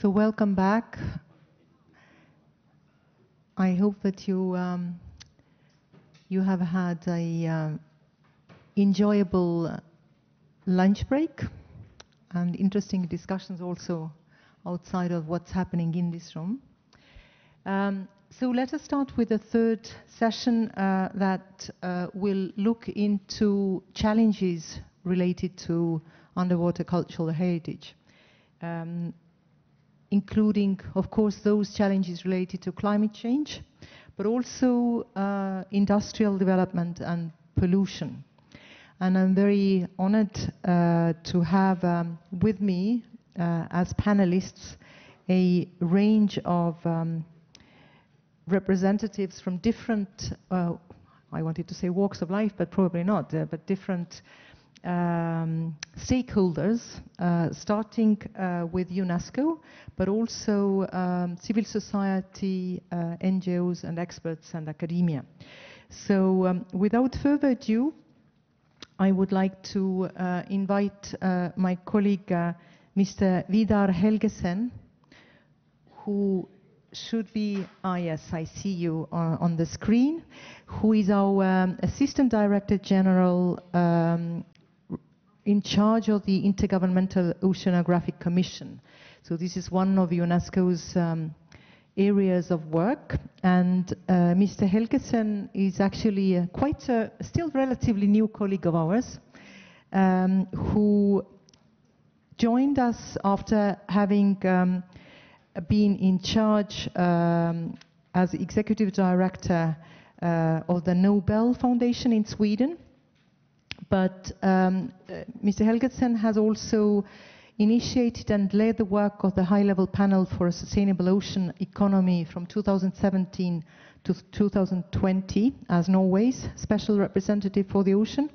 So welcome back. I hope that you um, you have had a uh, enjoyable lunch break and interesting discussions also outside of what's happening in this room. Um, so let us start with the third session uh, that uh, will look into challenges related to underwater cultural heritage, um, including, of course, those challenges related to climate change, but also uh, industrial development and pollution. And I'm very honored uh, to have um, with me uh, as panelists a range of um, representatives from different, uh, I wanted to say walks of life, but probably not, uh, but different um, stakeholders, uh, starting uh, with UNESCO, but also um, civil society, uh, NGOs and experts and academia. So um, without further ado, I would like to uh, invite my colleague, Mr. Vidar Helgesen, who should be, ah yes, I see you on, on the screen, who is our um, Assistant Director General um, in charge of the Intergovernmental Oceanographic Commission. So this is one of UNESCO's um, areas of work. And uh, Mr. Helgesen is actually uh, quite a still relatively new colleague of ours um, who joined us after having um, been in charge um, as executive director uh, of the Nobel Foundation in Sweden. But um, uh, Mr. Helgesen has also initiated and led the work of the high-level panel for a sustainable ocean economy from 2017 to 2020 as Norway's special representative for the ocean.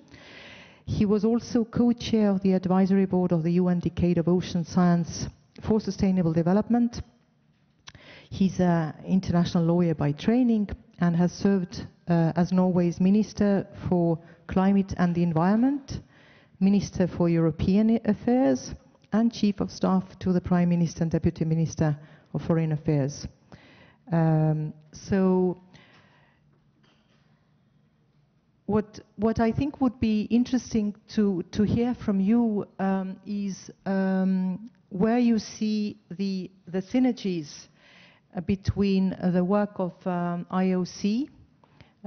He was also co-chair of the advisory board of the UN Decade of Ocean Science for Sustainable Development. He's an international lawyer by training and has served uh, as Norway's Minister for Climate and the Environment, Minister for European Affairs, and Chief of Staff to the Prime Minister and Deputy Minister of Foreign Affairs. Um, so what, what I think would be interesting to, to hear from you um, is um, where you see the, the synergies uh, between the work of um, IOC,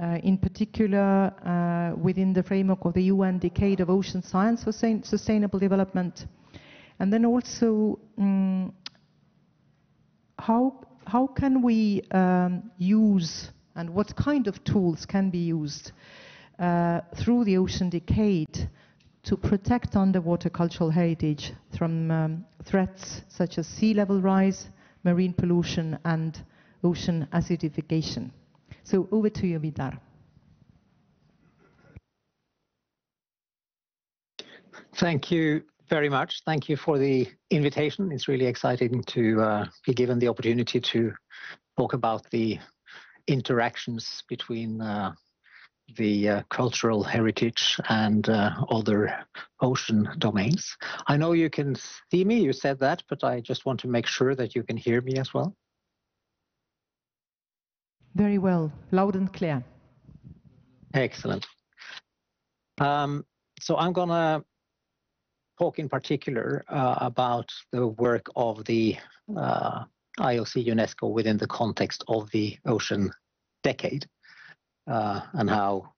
uh, in particular uh, within the framework of the UN Decade of Ocean Science for Sustainable Development, and then also um, how, how can we um, use and what kind of tools can be used uh, through the Ocean Decade to protect underwater cultural heritage from um, threats such as sea level rise, marine pollution, and ocean acidification. So over to you, Vidar. Thank you very much. Thank you for the invitation. It's really exciting to uh, be given the opportunity to talk about the interactions between uh, the uh, cultural heritage and uh, other ocean domains. I know you can see me, you said that, but I just want to make sure that you can hear me as well. Very well, loud and clear. Excellent. Um, so I'm going to talk in particular uh, about the work of the uh, IOC UNESCO within the context of the ocean decade uh, and how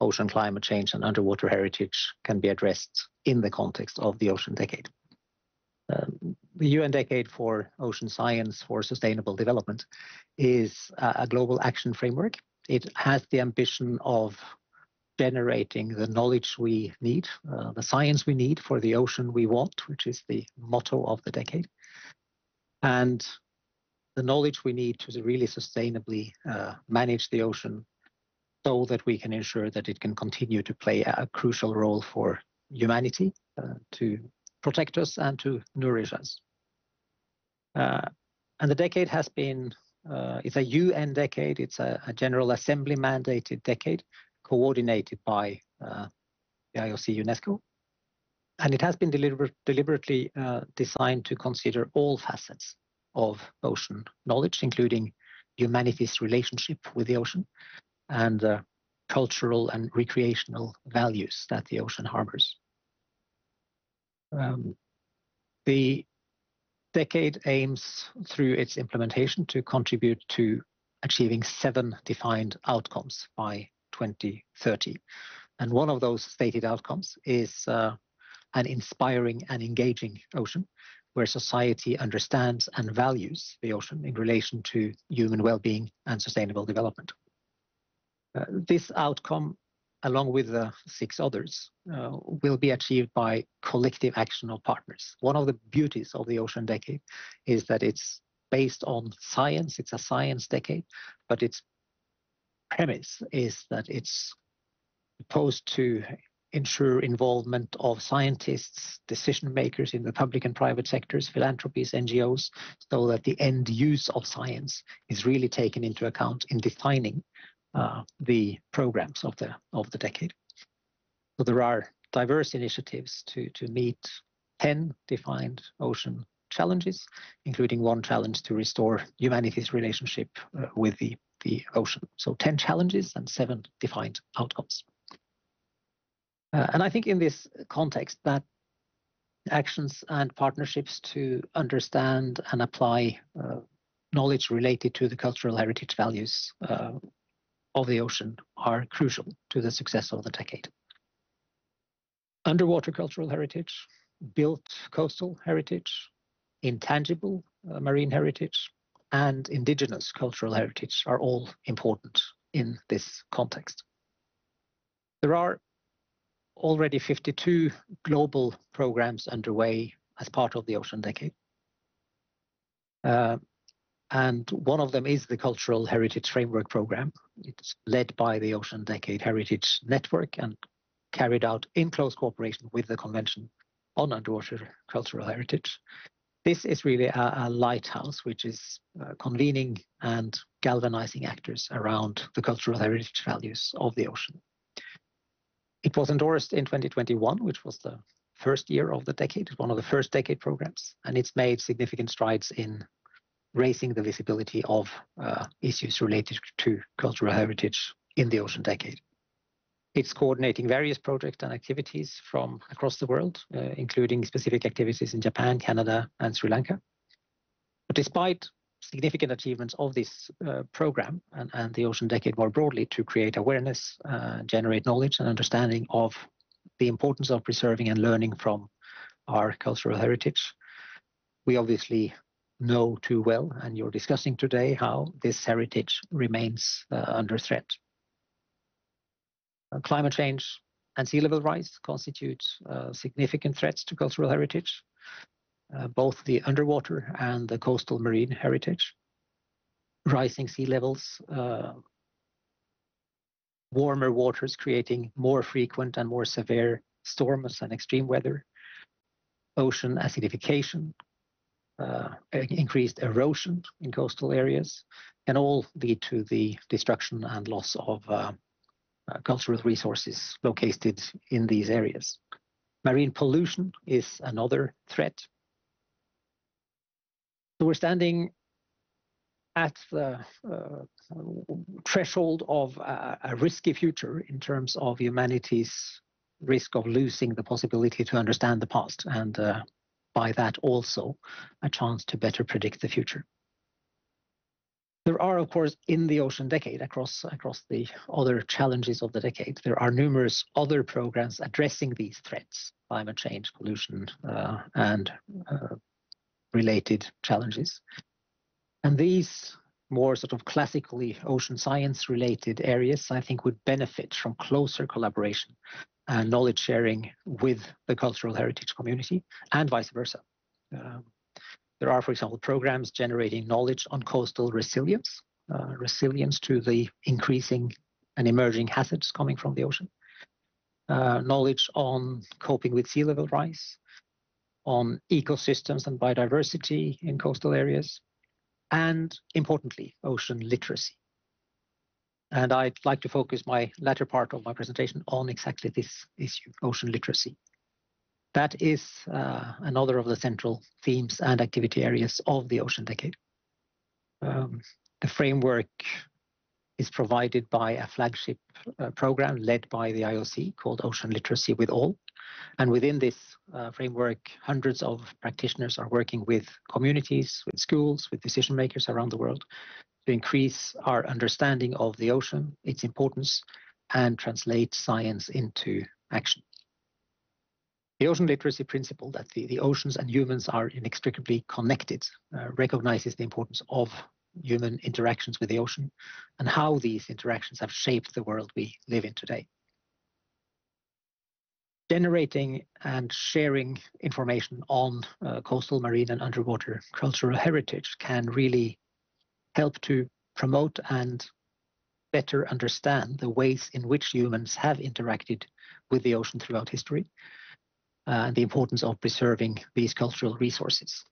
ocean climate change and underwater heritage can be addressed in the context of the ocean decade. Um, the UN Decade for Ocean Science for Sustainable Development is a global action framework. It has the ambition of generating the knowledge we need, uh, the science we need for the ocean we want, which is the motto of the decade, and the knowledge we need to really sustainably uh, manage the ocean so that we can ensure that it can continue to play a crucial role for humanity uh, to protect us and to nourish us. Uh, and the decade has been, uh, it's a UN decade, it's a, a, General Assembly mandated decade coordinated by uh, the IOC UNESCO. And it has been deliber deliberately uh, designed to consider all facets of ocean knowledge, including humanity's relationship with the ocean and the cultural and recreational values that the ocean harbors. Um, the decade aims through its implementation to contribute to achieving seven defined outcomes by 2030. And one of those stated outcomes is uh, an inspiring and engaging ocean where society understands and values the ocean in relation to human well-being and sustainable development. Uh, this outcome, along with the six others, uh, will be achieved by collective action of partners. One of the beauties of the Ocean Decade is that it's based on science. It's a science decade, but its premise is that it's supposed to ensure involvement of scientists, decision makers in the public and private sectors, philanthropies, NGOs, so that the end use of science is really taken into account in defining uh, the programs of the of the decade. So there are diverse initiatives to to meet 10 defined ocean challenges, including one challenge to restore humanity's relationship uh, with the, the ocean. So 10 challenges and seven defined outcomes. Uh, and I think in this context that actions and partnerships to understand and apply uh, knowledge related to the cultural heritage values uh, of the ocean are crucial to the success of the decade. Underwater cultural heritage, built coastal heritage, intangible uh, marine heritage, and indigenous cultural heritage are all important in this context. There are already 52 global programs underway as part of the Ocean Decade. Uh, and one of them is the Cultural Heritage Framework Program. It's led by the Ocean Decade Heritage Network and carried out in close cooperation with the Convention on Underwater Cultural Heritage. This is really a, a lighthouse which is uh, convening and galvanizing actors around the cultural heritage values of the ocean. It was endorsed in 2021, which was the first year of the decade, one of the first decade programs, and it's made significant strides in raising the visibility of uh, issues related to cultural heritage in the ocean decade. It's coordinating various projects and activities from across the world, uh, including specific activities in Japan, Canada, and Sri Lanka. But despite significant achievements of this uh, program and, and, the Ocean Decade more broadly to create awareness, uh, generate knowledge and understanding of the importance of preserving and learning from our cultural heritage. We obviously know too well, and you're discussing today how this heritage remains uh, under threat. Uh, climate change and sea level rise constitute uh, significant threats to cultural heritage uh, both the underwater and the coastal marine heritage. Rising sea levels, uh, warmer waters creating more frequent and more severe storms and extreme weather, ocean acidification, uh, increased erosion in coastal areas, can all lead to the destruction and loss of uh, uh, cultural resources located in these areas. Marine pollution is another threat so we're standing at the uh, threshold of a, a, risky future in terms of humanity's risk of losing the possibility to understand the past and uh, by that also a chance to better predict the future. There are, of course, in the ocean decade, across across the other challenges of the decade, there are numerous other programs addressing these threats: climate change, pollution, uh, and uh, related challenges. And these more sort of classically ocean science related areas, I think, would benefit from closer collaboration and knowledge sharing with the cultural heritage community and vice versa. Um, there are, for example, programs generating knowledge on coastal resilience, uh, resilience to the increasing and emerging hazards coming from the ocean, uh, knowledge on coping with sea level rise, on ecosystems and biodiversity in coastal areas, and importantly, ocean literacy. And I'd like to focus my latter part of my presentation on exactly this issue, ocean literacy. that is uh, another of the central themes and activity areas of the Ocean Decade. Um, the framework is provided by a flagship uh, program led by the IOC called Ocean Literacy with All. And within this uh, framework, hundreds of practitioners are working with communities, with schools, with decision makers around the world to increase our understanding of the ocean, its importance, and translate science into action. The ocean literacy principle that the, the oceans and humans are inextricably connected uh, recognizes the importance of human interactions with the ocean and how these interactions have shaped the world we live in today. Generating and sharing information on uh, coastal, marine, and underwater cultural heritage can really help to promote and better understand the ways in which humans have interacted with the ocean throughout history uh, and the importance of preserving these cultural resources.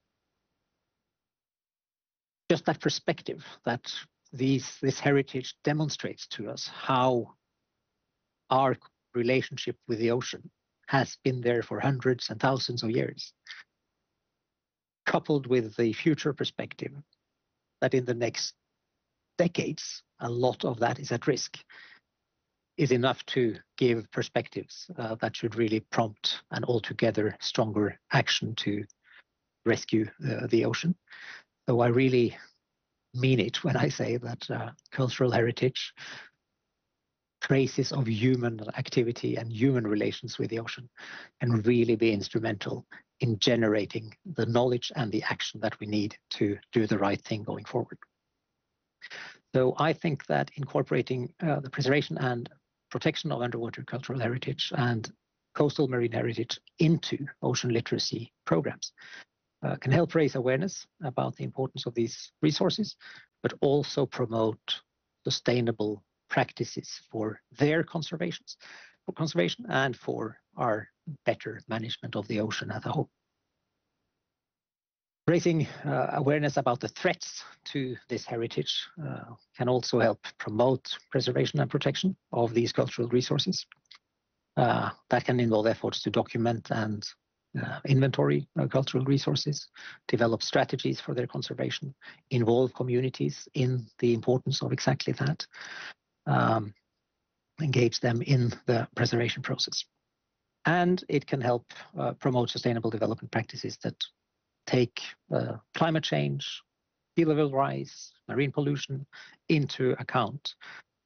Just that perspective that these, this heritage demonstrates to us how our relationship with the ocean has been there for hundreds and thousands of years, coupled with the future perspective that in the next decades, a lot of that is at risk is enough to give perspectives uh, that should really prompt an altogether stronger action to rescue uh, the ocean. So I really mean it when I say that uh, cultural heritage, traces of human activity and human relations with the ocean can really be instrumental in generating the knowledge and the action that we need to do the right thing going forward. So I think that incorporating uh, the preservation and protection of underwater cultural heritage and coastal marine heritage into ocean literacy programs uh, can help raise awareness about the importance of these resources, but also promote sustainable practices for their conservations, for conservation and for our better management of the ocean as a whole. Raising uh, awareness about the threats to this heritage uh, can also help promote preservation and protection of these cultural resources. Uh, that can involve efforts to document and uh, inventory uh, cultural resources, develop strategies for their conservation, involve communities in the importance of exactly that, um, engage them in the preservation process. And it can help uh, promote sustainable development practices that take uh, climate change, sea level rise, marine pollution into account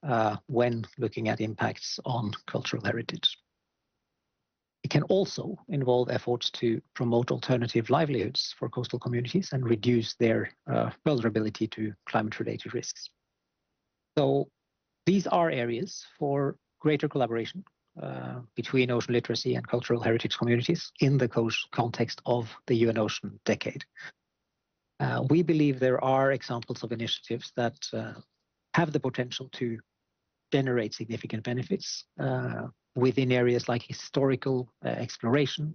uh, when looking at impacts on cultural heritage. It can also involve efforts to promote alternative livelihoods for coastal communities and reduce their uh, vulnerability to climate-related risks. So these are areas for greater collaboration uh, between ocean literacy and cultural heritage communities in the context of the UN Ocean Decade. Uh, we believe there are examples of initiatives that uh, have the potential to generate significant benefits uh, within areas like historical uh, exploration,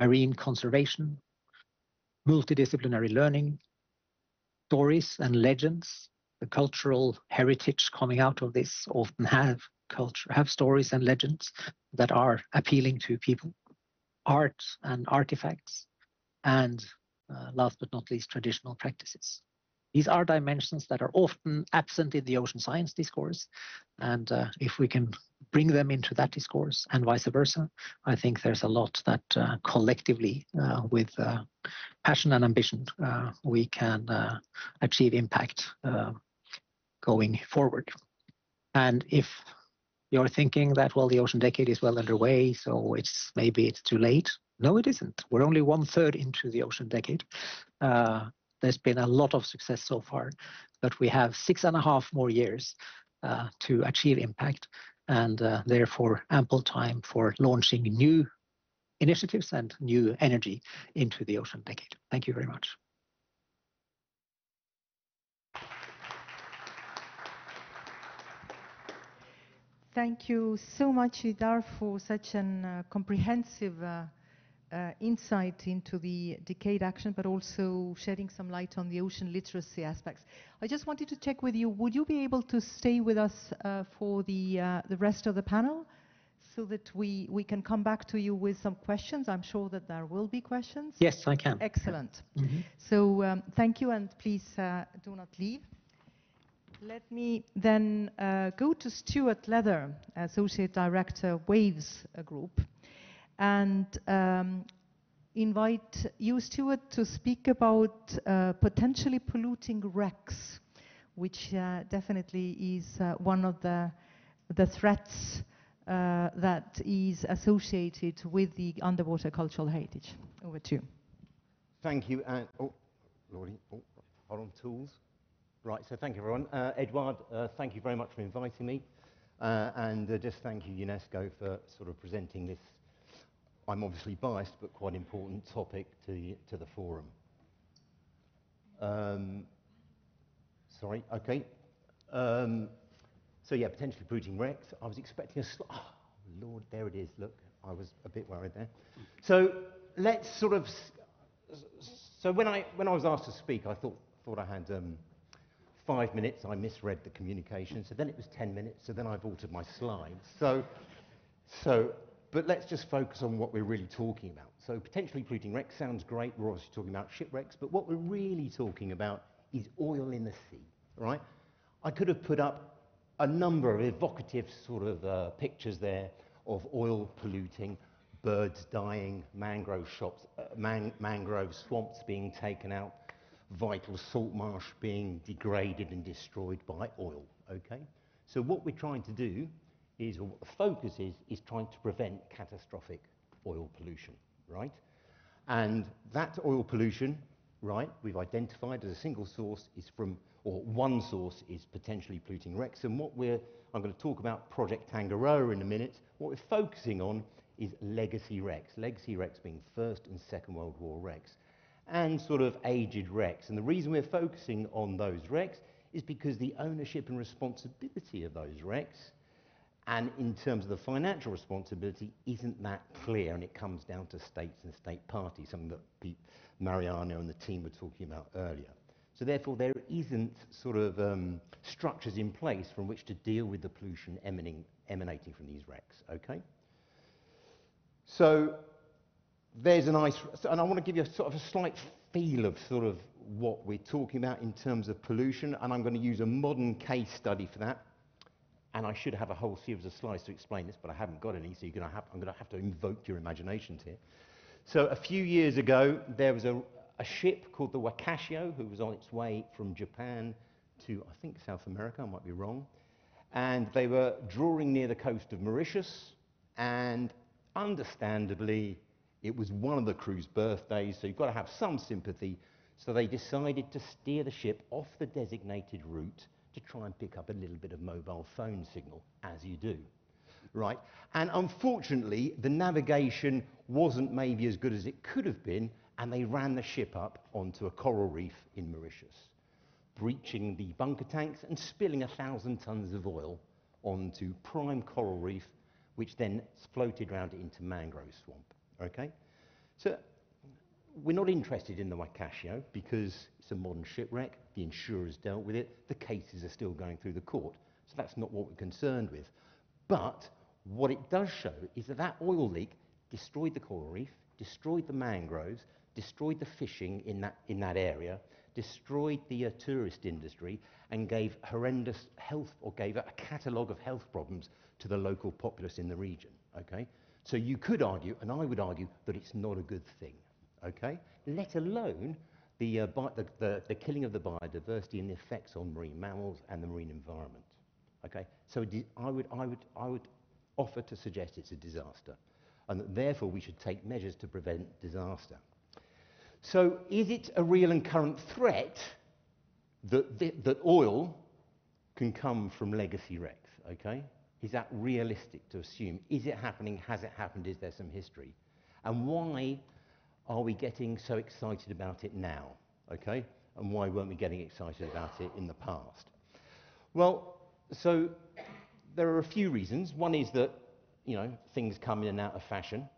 marine conservation, multidisciplinary learning, stories and legends. The cultural heritage coming out of this often have culture, have stories and legends that are appealing to people, art and artifacts, and uh, last but not least, traditional practices. These are dimensions that are often absent in the ocean science discourse. And uh, if we can bring them into that discourse and vice versa, I think there's a lot that uh, collectively, uh, with uh, passion and ambition, uh, we can achieve impact going forward. And if you're thinking that well the ocean decade is well underway so it's maybe it's too late. No it isn't. We're only one third into the ocean decade. Uh, there's been a lot of success so far but we have six and a half more years uh, to achieve impact and uh, therefore ample time for launching new initiatives and new energy into the ocean decade. Thank you very much Thank you so much, Vidar, for such an uh, comprehensive uh, uh, insight into the decade action, but also shedding some light on the ocean literacy aspects. I just wanted to check with you, would you be able to stay with us uh, for the, uh, the rest of the panel? so that we, we can come back to you with some questions. I'm sure that there will be questions. Yes, I can. Excellent. Mhm. So um, thank you, and please uh, do not leave. Let me then uh, go to Stuart Leather, Associate Director, Waves uh, Group, and um, invite you, Stuart, to speak about uh, potentially polluting wrecks, which uh, definitely is uh, one of the, the threats uh, that is associated with the underwater cultural heritage. Over to you. Thank you, oh, Lordy, oh, hold on, tools. Right, so thank you, everyone. Uh, Edward, uh, thank you very much for inviting me, uh, and uh, just thank you, UNESCO, for sort of presenting this. I'm obviously biased, but quite important topic to the to the forum. Um, sorry, okay. Um, so yeah, potentially polluting wrecks. I was expecting a. Oh, Lord, there it is. Look, I was a bit worried there. So let's sort of. So when I when I was asked to speak, I thought thought I had um, five minutes. I misread the communication. So then it was ten minutes. So then I've altered my slides. So so, but let's just focus on what we're really talking about. So potentially polluting wrecks sounds great. We're obviously talking about shipwrecks, but what we're really talking about is oil in the sea, right? I could have put up a number of evocative sort of uh, pictures there of oil polluting, birds dying, mangrove shops, uh, man- mangrove swamps being taken out, vital salt marsh being degraded and destroyed by oil, okay? So what we're trying to do is, or what the focus is, is trying to prevent catastrophic oil pollution, right? And that oil pollution, right, we've identified as a single source is from, or one source is potentially polluting wrecks. And what we're, I'm going to talk about Project Tangaroa in a minute. What we're focusing on is legacy wrecks. Legacy wrecks being First and Second World War wrecks and sort of aged wrecks. And the reason we're focusing on those wrecks is because the ownership and responsibility of those wrecks and in terms of the financial responsibility, isn't that clear, and it comes down to states and state parties, something that Pete, Mariano and the team were talking about earlier. So therefore, there isn't sort of um, structures in place from which to deal with the pollution emanating, emanating from these wrecks, okay? So there's a nice, and I want to give you a sort of a slight feel of sort of what we're talking about in terms of pollution, and I'm going to use a modern case study for that. And I should have a whole series of slides to explain this, but I haven't got any, so you're going to have, I'm going to have to invoke your imaginations here. So a few years ago, there was a, a ship called the Wakashio who was on its way from Japan to, I think, South America, I might be wrong. And they were drawing near the coast of Mauritius, and understandably, it was one of the crew's birthdays, so you've got to have some sympathy. So they decided to steer the ship off the designated route to try and pick up a little bit of mobile phone signal, as you do. Right? And unfortunately, the navigation wasn't maybe as good as it could have been, and they ran the ship up onto a coral reef in Mauritius, breaching the bunker tanks and spilling a thousand tons of oil onto prime coral reef, which then floated around into mangrove swamp. Okay? So we're not interested in the Wakashio because it's a modern shipwreck. The insurers dealt with it. The cases are still going through the court. So that's not what we're concerned with. But what it does show is that that oil leak destroyed the coral reef, destroyed the mangroves, destroyed the fishing in that, in that area, destroyed the uh, tourist industry, and gave horrendous health, or gave a catalogue of health problems to the local populace in the region. Okay? So you could argue, and I would argue, that it's not a good thing okay? Let alone the, uh, the, the, the killing of the biodiversity and the effects on marine mammals and the marine environment, okay? So I, would, I, would, I would offer to suggest it's a disaster and that therefore we should take measures to prevent disaster. So is it a real and current threat that, that oil can come from legacy wrecks, okay? Is that realistic to assume? Is it happening? Has it happened? Is there some history? And why are we getting so excited about it now, okay? And why weren't we getting excited about it in the past? Well, so there are a few reasons. One is that, you know, things come in and out of fashion.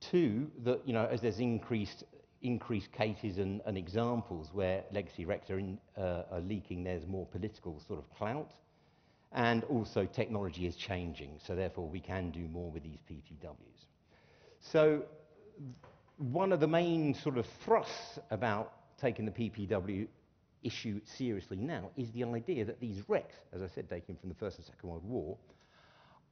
Two, that, you know, as there's increased, increased cases and, and examples where legacy wrecks in, uh, are leaking, there's more political sort of clout. And also technology is changing, so therefore we can do more with these PPWs. So one of the main sort of thrusts about taking the PPW issue seriously now is the idea that these wrecks, as I said, taken from the First and Second World War,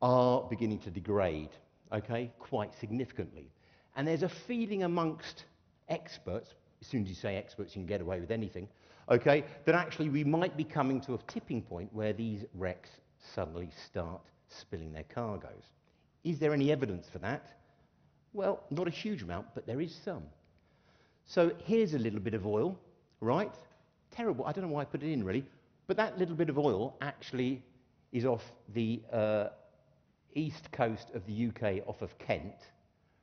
are beginning to degrade, okay, quite significantly. And there's a feeling amongst experts, as soon as you say experts, you can get away with anything, okay, that actually we might be coming to a tipping point where these wrecks suddenly start spilling their cargoes. Is there any evidence for that? Well, not a huge amount, but there is some. So here's a little bit of oil, right? Terrible. I don't know why I put it in, really. But that little bit of oil actually is off the uh, east coast of the UK, off of Kent,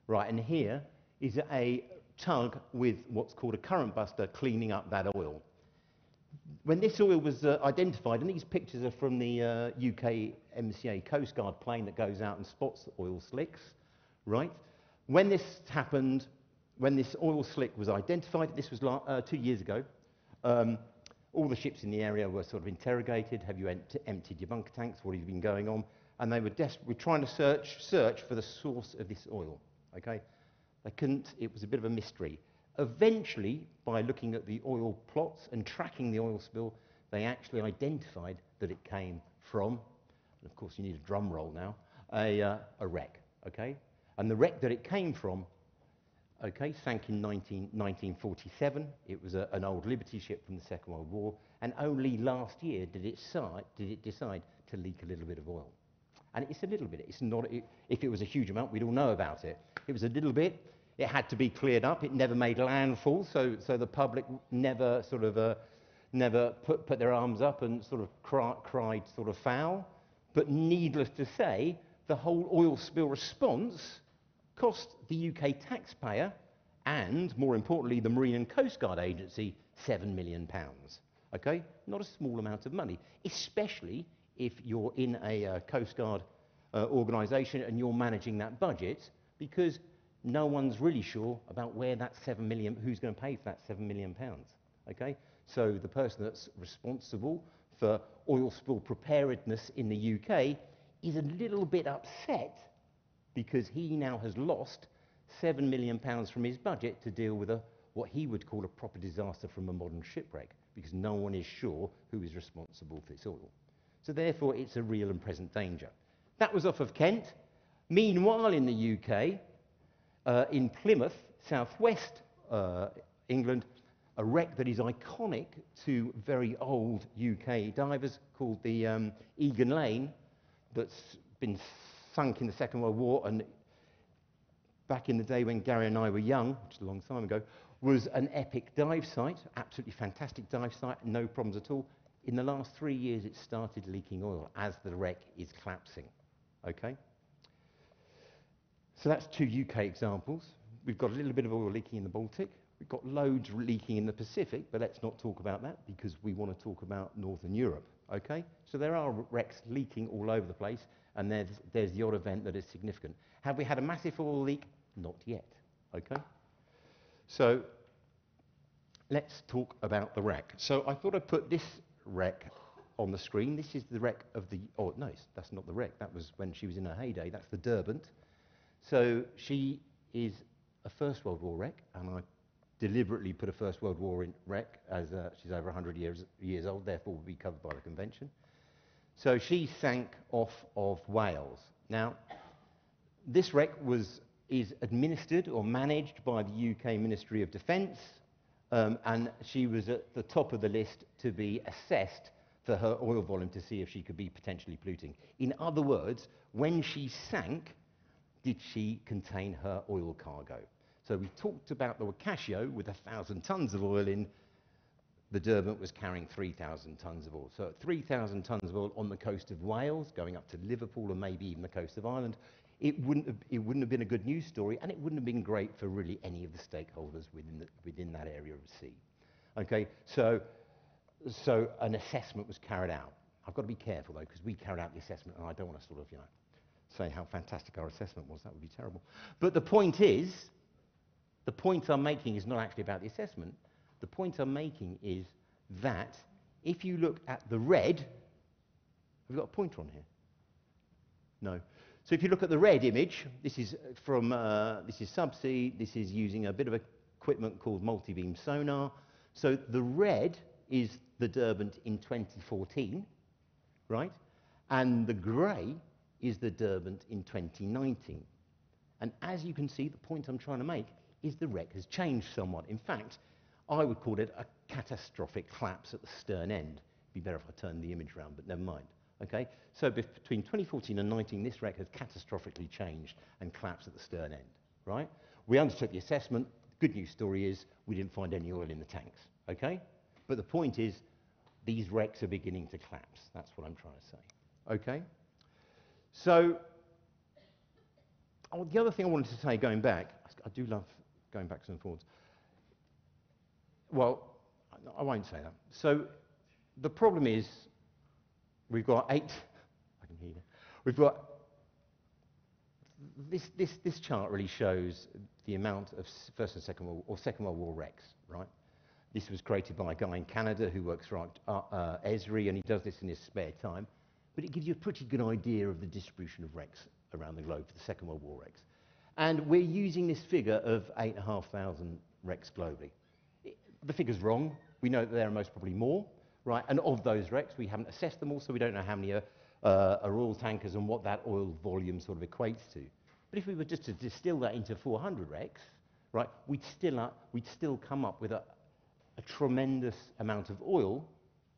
right? And here is a tug with what's called a current buster cleaning up that oil. When this oil was uh, identified, and these pictures are from the uh, UK MCA Coast Guard plane that goes out and spots oil slicks, right? When this happened, when this oil slick was identified, this was uh, two years ago, um, all the ships in the area were sort of interrogated. Have you emptied your bunker tanks? What have you been going on? And they were desperately trying to search, search for the source of this oil. Okay? They couldn't, it was a bit of a mystery. Eventually, by looking at the oil plots and tracking the oil spill, they actually identified that it came from, and of course you need a drum roll now, a, uh, a wreck. Okay? And the wreck that it came from, okay, sank in 19, 1947. It was a, an old Liberty ship from the Second World War. And only last year did it, decide, did it decide to leak a little bit of oil. And it's a little bit. It's not, it, if it was a huge amount, we'd all know about it. It was a little bit. It had to be cleared up. It never made landfall, so, so the public never sort of uh, never put, put their arms up and sort of cry, cried sort of foul. But needless to say, the whole oil spill response cost the UK taxpayer and, more importantly, the Marine and Coast Guard Agency £7 million. Okay? Not a small amount of money, especially if you're in a uh, Coast Guard uh, organisation and you're managing that budget, because no one's really sure about where that 7 million, who's going to pay for that 7 million pounds. Okay? So the person that's responsible for oil spill preparedness in the UK is a little bit upset because he now has lost £7 million from his budget to deal with a, what he would call a proper disaster from a modern shipwreck because no one is sure who is responsible for this oil. So therefore, it's a real and present danger. That was off of Kent. Meanwhile, in the UK, uh, in Plymouth, southwest uh, England, a wreck that is iconic to very old UK divers called the um, Eagan Layne that's been sunk in the Second World War and back in the day when Gary and I were young, which is a long time ago, was an epic dive site, absolutely fantastic dive site, no problems at all. In the last three years, it started leaking oil as the wreck is collapsing. Okay? So that's two UK examples. We've got a little bit of oil leaking in the Baltic. We've got loads leaking in the Pacific, but let's not talk about that because we want to talk about Northern Europe. Okay? So there are wrecks leaking all over the place, and there's, there's the odd event that is significant. Have we had a massive oil leak? Not yet. Okay? So let's talk about the wreck. So I thought I'd put this wreck on the screen. This is the wreck of the, oh, no, that's not the wreck. That was when she was in her heyday. That's the Derbent. So she is a First World War wreck, and I deliberately put a First World War wreck as uh, she's over 100 years, years old, therefore will be covered by the convention. So she sank off of Wales. Now, this wreck was, is administered or managed by the UK Ministry of Defence, um, and she was at the top of the list to be assessed for her oil volume to see if she could be potentially polluting. In other words, when she sank, did she contain her oil cargo? So we talked about the Wakashio with a thousand tons of oil in the Derbent was carrying 3,000 tons of oil. So 3,000 tons of oil on the coast of Wales, going up to Liverpool and maybe even the coast of Ireland, it wouldn't have, it wouldn't have been a good news story and it wouldn't have been great for really any of the stakeholders within, the, within that area of sea. Okay, so, so an assessment was carried out. I've got to be careful though, because we carried out the assessment and I don't want to sort of, you know, say how fantastic our assessment was. That would be terrible. But the point is, the point I'm making is not actually about the assessment. The point I'm making is that if you look at the red, We've got a pointer on here. No. So if you look at the red image, this is from uh, this is subsea. This is using a bit of equipment called multi-beam sonar. So the red is the Derbent in 2014, right? And the grey is the Derbent in 2019. And as you can see, the point I'm trying to make is the wreck has changed somewhat. In fact, I would call it a catastrophic collapse at the stern end. It'd be better if I turned the image around, but never mind. Okay? So between 2014 and 19, this wreck has catastrophically changed and collapsed at the stern end, right? We undertook the assessment. The good news story is we didn't find any oil in the tanks, okay? But the point is, these wrecks are beginning to collapse. That's what I'm trying to say, okay? So, oh, the other thing I wanted to say going back, I do love going backwards and forwards. Well, I won't say that. So, the problem is we've got eight, I can hear you. We've got, this, this, this chart really shows the amount of First and Second World, or Second World War wrecks, right? This was created by a guy in Canada who works for uh, uh, Esri, and he does this in his spare time. But it gives you a pretty good idea of the distribution of wrecks around the globe for the Second World War wrecks. And we're using this figure of 8,500 wrecks globally. It, the figure's wrong. We know that there are most probably more right? And of those wrecks, we haven't assessed them all, so we don't know how many are, uh, are oil tankers and what that oil volume sort of equates to. But if we were just to distill that into 400 wrecks, right, we'd still, uh, we'd still come up with a, a tremendous amount of oil,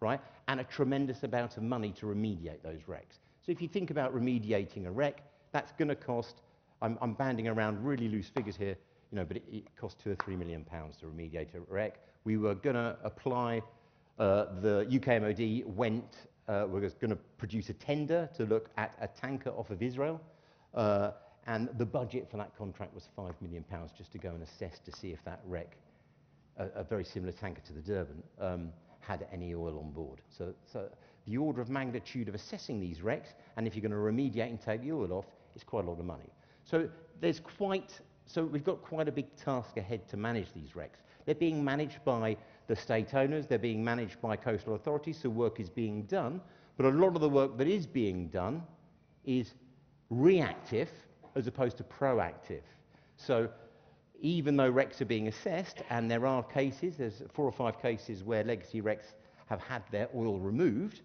right, and a tremendous amount of money to remediate those wrecks. So if you think about remediating a wreck, that's going to cost, I'm, I'm banding around really loose figures here, you know, but it, it costs two or three million pounds to remediate a wreck. We were going to apply uh, the UK MOD went, uh, was going to produce a tender to look at a tanker off of Israel. Uh, and the budget for that contract was £5 million just to go and assess to see if that wreck, a, a very similar tanker to the Derbent, um, had any oil on board. So, so the order of magnitude of assessing these wrecks, and if you're going to remediate and take the oil off, it's quite a lot of money. So there's quite, so we've got quite a big task ahead to manage these wrecks. They're being managed by the state owners. They're being managed by coastal authorities, so work is being done. But a lot of the work that is being done is reactive as opposed to proactive. So even though wrecks are being assessed, and there are cases, there's four or five cases where legacy wrecks have had their oil removed,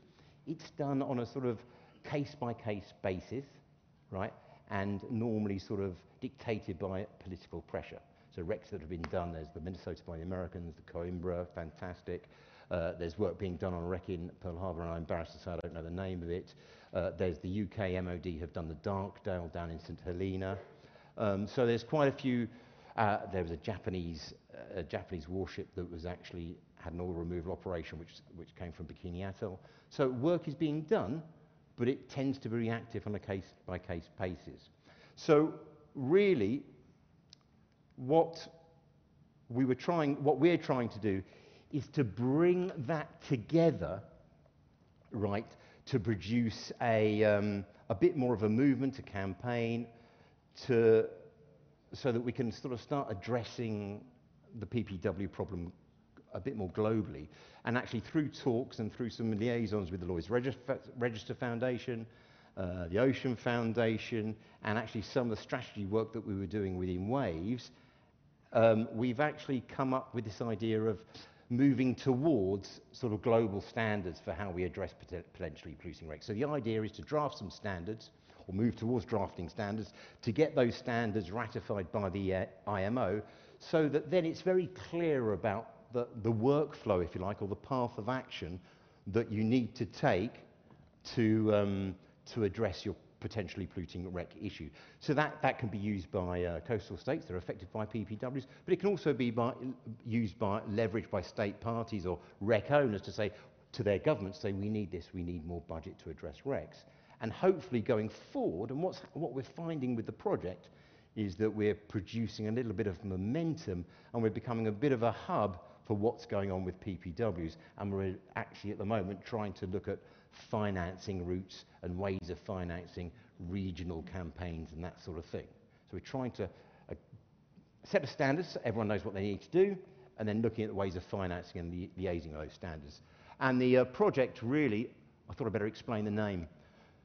it's done on a sort of case-by-case -case basis, right? And normally sort of dictated by political pressure. So wrecks that have been done, there's the Minnesota by the Americans, the Coimbra, fantastic. Uh, there's work being done on a wreck in Pearl Harbor, and I'm embarrassed to say I don't know the name of it. Uh, there's the UK MOD have done the Darkdale down in St Helena. Um, so there's quite a few. Uh, there was a Japanese, uh, a Japanese warship that was actually had an oil removal operation, which which came from Bikini Atoll. So work is being done, but it tends to be reactive on a case by case basis. So really, what we were trying, what we're trying to do is to bring that together, right, to produce a, um, a bit more of a movement, a campaign, to, so that we can sort of start addressing the PPW problem a bit more globally. And actually, through talks and through some liaisons with the Lloyd's Register Foundation, uh, the Ocean Foundation, and actually some of the strategy work that we were doing within Waves, um, we've actually come up with this idea of moving towards sort of global standards for how we address potentially polluting wrecks. So the idea is to draft some standards or move towards drafting standards to get those standards ratified by the uh, IMO so that then it's very clear about the, the workflow, if you like, or the path of action that you need to take to, um, to address your potentially polluting wreck issue. So that, that can be used by uh, coastal states that are affected by PPWs, but it can also be by, used by, leveraged by state parties or wreck owners to say to their governments, say, we need this, we need more budget to address wrecks. And hopefully going forward, and what's, what we're finding with the project is that we're producing a little bit of momentum and we're becoming a bit of a hub for what's going on with PPWs. And we're actually at the moment trying to look at financing routes and ways of financing regional campaigns and that sort of thing. So we're trying to uh, set the standards so everyone knows what they need to do, and then looking at the ways of financing and li liaising those standards. And the uh, project really, I thought I'd better explain the name.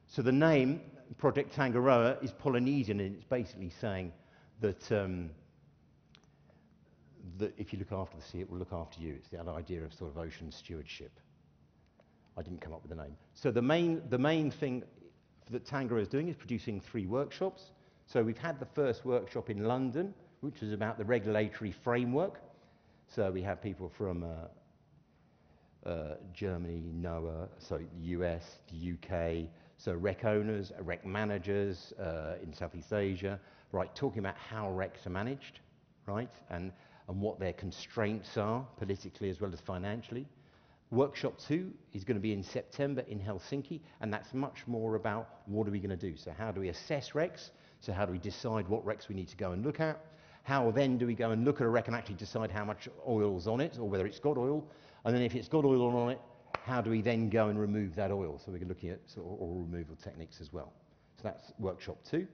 So the name, Project Tangaroa, is Polynesian and it's basically saying that, um, that if you look after the sea, it will look after you. It's the idea of sort of ocean stewardship. I didn't come up with the name. So the main, the main thing that Tangaroa is doing is producing three workshops. So we've had the first workshop in London, which was about the regulatory framework. So we have people from uh, uh, Germany, NOAA, so the US, the UK, so wreck owners, wreck managers uh, in Southeast Asia, right, talking about how wrecks are managed, right, and, and what their constraints are politically as well as financially. Workshop two is going to be in September in Helsinki, and that's much more about what are we going to do. So how do we assess wrecks? So how do we decide what wrecks we need to go and look at? How then do we go and look at a wreck and actually decide how much oil's on it, or whether it's got oil? And then if it's got oil on it, how do we then go and remove that oil? So we're looking at sort of oil removal techniques as well. So that's workshop two.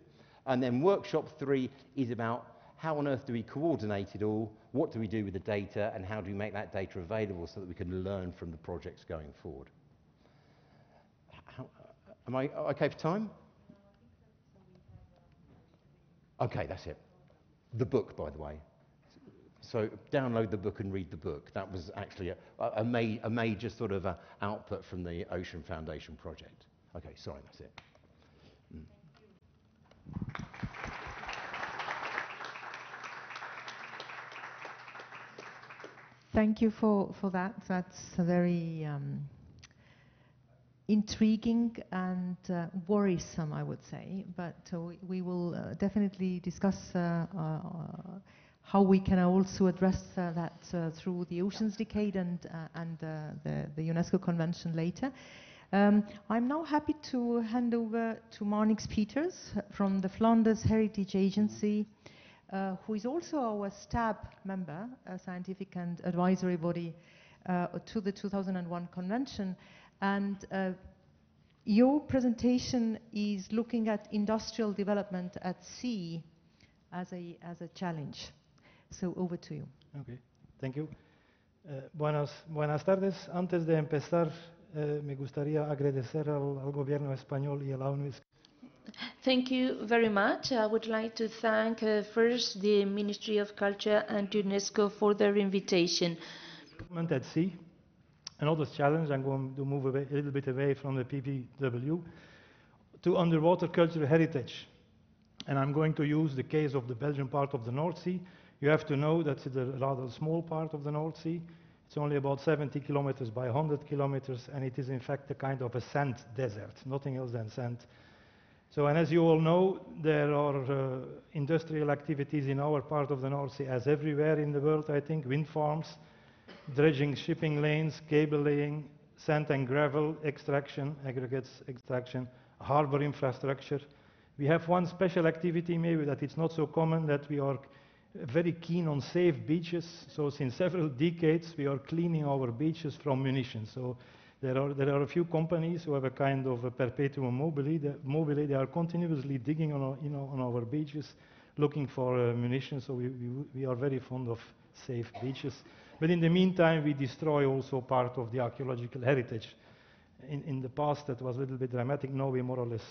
And then workshop three is about how on earth do we coordinate it all? What do we do with the data? And how do we make that data available so that we can learn from the projects going forward? How, am I okay for time? Okay, that's it. The book, by the way. So download the book and read the book. That was actually a, a, ma a major sort of uh, output from the Ocean Foundation project. Okay, sorry, that's it. Mm. Thank you for, for that. That's very um, intriguing and uh, worrisome, I would say. But uh, we, we, will uh, definitely discuss uh, uh, how we can also address uh, that through the Oceans Decade and, and the, the, UNESCO Convention later. Um, I'm now happy to hand over to Marnix Pieters from the Flanders Heritage Agency uh, who is also our STAB member, a scientific and advisory body uh, to the 2001 convention. And uh, your presentation is looking at industrial development at sea as a, as a challenge. So over to you. Okay, thank you. Uh, buenas, buenas tardes. Antes de empezar, uh, me gustaría agradecer al, al, gobierno español y a la UNESCO Thank you very much. I would like to thank uh, first the Ministry of Culture and UNESCO for their invitation. At sea, another challenge, I'm going to move away, a little bit away from the PPW, to underwater cultural heritage. And I'm going to use the case of the Belgian part of the North Sea. You have to know that it's a rather small part of the North Sea. It's only about 70 kilometers by 100 kilometers, and it is in fact a kind of a sand desert, nothing else than sand. So, and as you all know, there are uh, industrial activities in our part of the North Sea, as everywhere in the world, I think, wind farms, dredging shipping lanes, cable laying, sand and gravel extraction, aggregates extraction, harbor infrastructure. We have one special activity, maybe that it's not so common, that we are very keen on safe beaches. So since several decades, we are cleaning our beaches from munitions. So there are, there are a few companies who have a kind of a perpetuum mobile. The, mobile they are continuously digging on our, you know, on our beaches, looking for uh, munitions. So we, we, we, are very fond of safe beaches. But in the meantime, we destroy also part of the archaeological heritage. In, in the past, that was a little bit dramatic. Now we more or less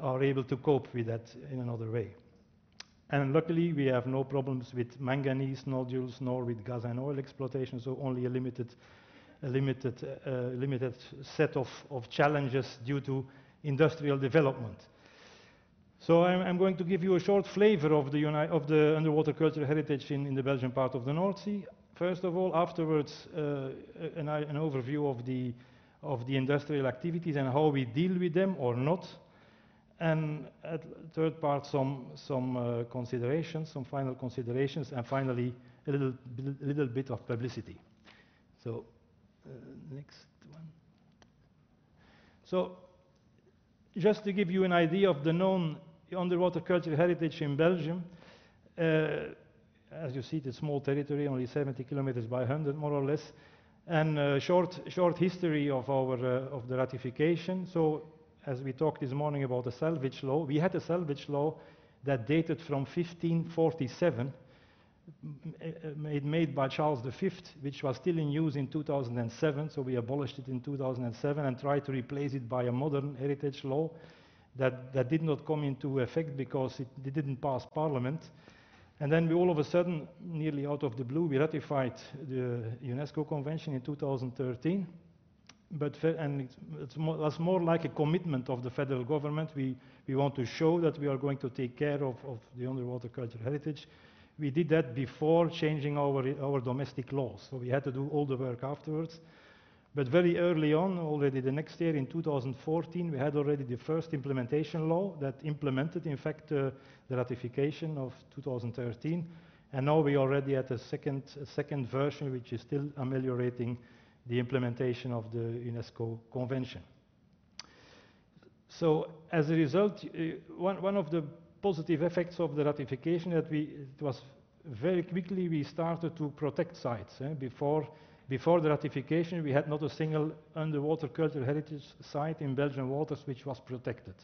are able to cope with that in another way. And luckily, we have no problems with manganese nodules nor with gas and oil exploitation, so only a limited a limited, uh, limited set of, of challenges due to industrial development. So I'm, I'm, going to give you a short flavor of the, of the underwater cultural heritage in, in, the Belgian part of the North Sea. First of all, afterwards, uh, an, an, overview of the, of the industrial activities and how we deal with them or not. And third part, some, some uh, considerations, some final considerations, and finally, a little, little bit of publicity. So uh, next one. So, just to give you an idea of the known underwater cultural heritage in Belgium, uh, as you see, it's a small territory, only 70 kilometers by 100, more or less, and a short, short history of our uh, of the ratification. So, as we talked this morning about the salvage law, we had a salvage law that dated from 1547 made, made by Charles V, which was still in use in 2007, so we abolished it in 2007 and tried to replace it by a modern heritage law that, that did not come into effect because it, it didn't pass parliament. And then we all of a sudden, nearly out of the blue, we ratified the UNESCO Convention in 2013. But and it it's more, was more like a commitment of the federal government. We, we want to show that we are going to take care of, of the underwater cultural heritage. We did that before changing our, our domestic laws. So we had to do all the work afterwards. But very early on, already the next year in 2014, we had already the first implementation law that implemented, in fact, uh, the ratification of 2013. And now we are already at a second, a second version, which is still ameliorating the implementation of the UNESCO Convention. So as a result, uh, one, one of the positive effects of the ratification that we, it was very quickly we started to protect sites. Eh? Before, before the ratification, we had not a single underwater cultural heritage site in Belgian waters which was protected.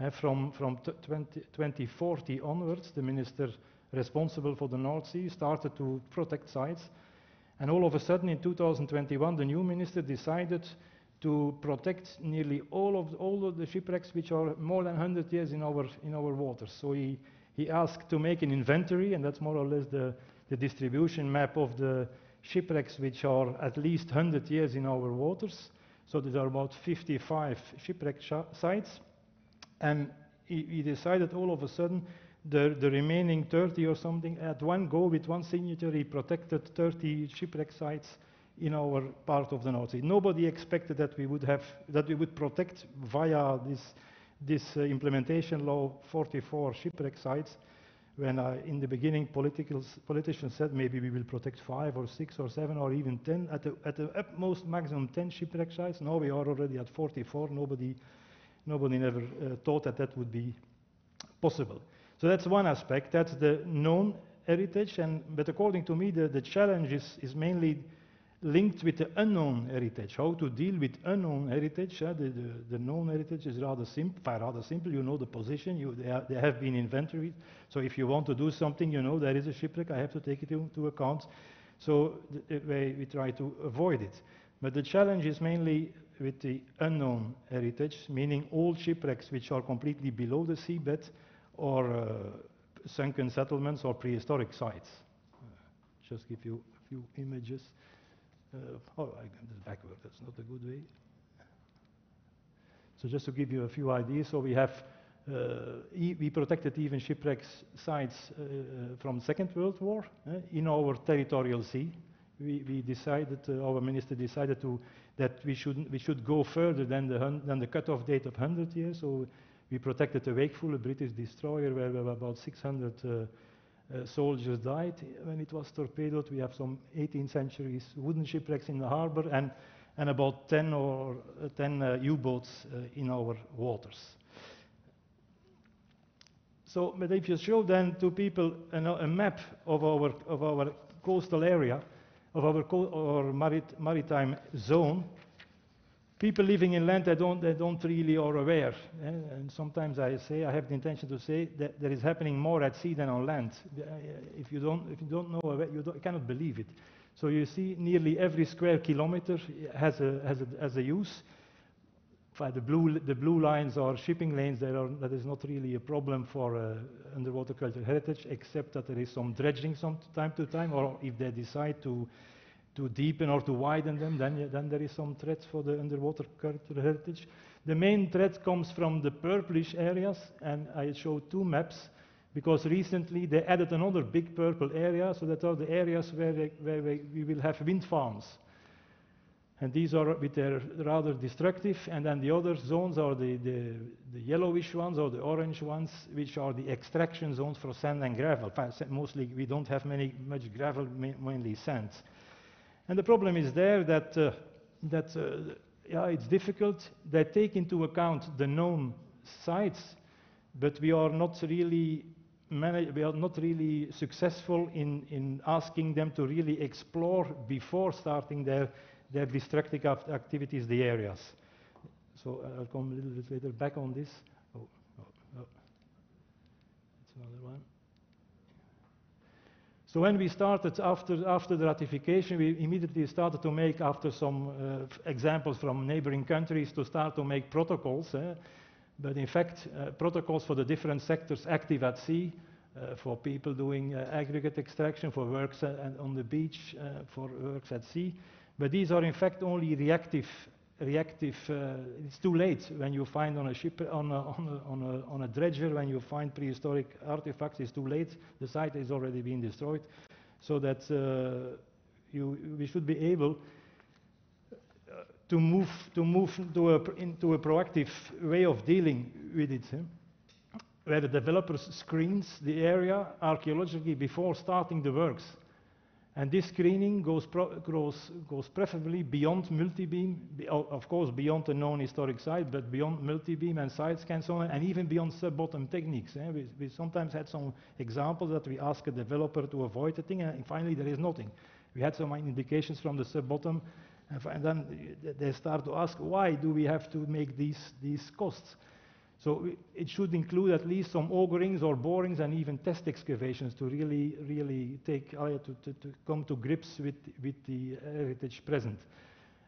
Eh? From, from 20, 2040 onwards, the minister responsible for the North Sea started to protect sites. And all of a sudden, in 2021, the new minister decided to protect nearly all of, the, all of the shipwrecks which are more than 100 years in our, in our waters. So he, he asked to make an inventory, and that's more or less the, the distribution map of the shipwrecks which are at least 100 years in our waters. So there are about 55 shipwreck sites. And he, he, decided all of a sudden the, the remaining 30 or something at one go with one signature, he protected 30 shipwreck sites in our part of the North Sea. Nobody expected that we would have that we would protect via this this uh, implementation law 44 shipwreck sites. When uh, in the beginning politicians said maybe we will protect five or six or seven or even 10 at the, at the utmost maximum 10 shipwreck sites. Now we are already at 44. Nobody nobody never uh, thought that that would be possible. So that's one aspect. That's the known heritage. And but according to me, the, the challenge is, is mainly linked with the unknown heritage. How to deal with unknown heritage. Uh, the, the, the, known heritage is rather simple. Rather simple. You know the position. You, they, are, they, have been inventoried. So if you want to do something, you know there is a shipwreck. I have to take it into account. So we, we try to avoid it. But the challenge is mainly with the unknown heritage, meaning old shipwrecks which are completely below the seabed, or uh, sunken settlements or prehistoric sites. Uh, just give you a few images. Uh, oh, I got backward, that's not a good way. So just to give you a few ideas, so we have uh, e we protected even shipwrecks sites uh, from Second World War uh, in our territorial sea. We, we decided, our minister decided to that we should we should go further than the than the cutoff date of 100 years. So we protected the Wakeful, a British destroyer, where about 600 uh, soldiers died when it was torpedoed. We have some 18th century wooden shipwrecks in the harbor and, and about 10 or uh, 10 uh, U-boats uh, in our waters. So, but if you show then to people a map of our, of our coastal area, of our, our marit maritime zone, people living in land that don't, they don't really are aware. Eh? And sometimes I say, I have the intention to say that there is happening more at sea than on land. If you don't, if you don't know, you, don't, you cannot believe it. So you see nearly every square kilometer has a, has a, has a use. The blue, the blue lines are shipping lanes that, are, that is not really a problem for uh, underwater cultural heritage, except that there is some dredging from time to time, or if they decide to to deepen or to widen them, then, then there is some threat for the underwater cultural heritage. The main threat comes from the purplish areas, and I showed two maps because recently they added another big purple area, so that are the areas where, they, where we will have wind farms. And these are with their rather destructive, and then the other zones are the, the, the, yellowish ones or the orange ones, which are the extraction zones for sand and gravel. Mostly we don't have many, much gravel, mainly sand. And the problem is there that, uh, that uh, yeah, it's difficult. They take into account the known sites, but we are not really we are not really successful in, in asking them to really explore before starting their, their destructive activities, the areas. So uh, I'll come a little bit later back on this. Oh, oh, oh. That's another one. So when we started after, after the ratification, we immediately started to make, after some uh, examples from neighboring countries, to start to make protocols. Eh? But in fact, uh, protocols for the different sectors active at sea, uh, for people doing uh, aggregate extraction, for works on the beach, uh, for works at sea. But these are in fact only reactive reactive, uh, it's too late when you find on a ship, on a, on, a, on, a, on a dredger, when you find prehistoric artifacts, it's too late. The site is already being destroyed. So that uh, you, we should be able uh, to move, to move into, a, into a proactive way of dealing with it. Where the developer screens the area archaeologically before starting the works. And this screening goes, goes, goes preferably beyond multi-beam, of course beyond the known historic site, but beyond multi-beam and side scans, and even beyond sub-bottom techniques. Eh? We, we, sometimes had some examples that we ask a developer to avoid a thing, and finally there is nothing. We had some indications from the sub-bottom, and then they start to ask, why do we have to make these, these costs? So it should include at least some augerings or borings and even test excavations to really, really take, uh, to, to, to, come to grips with, with the heritage present.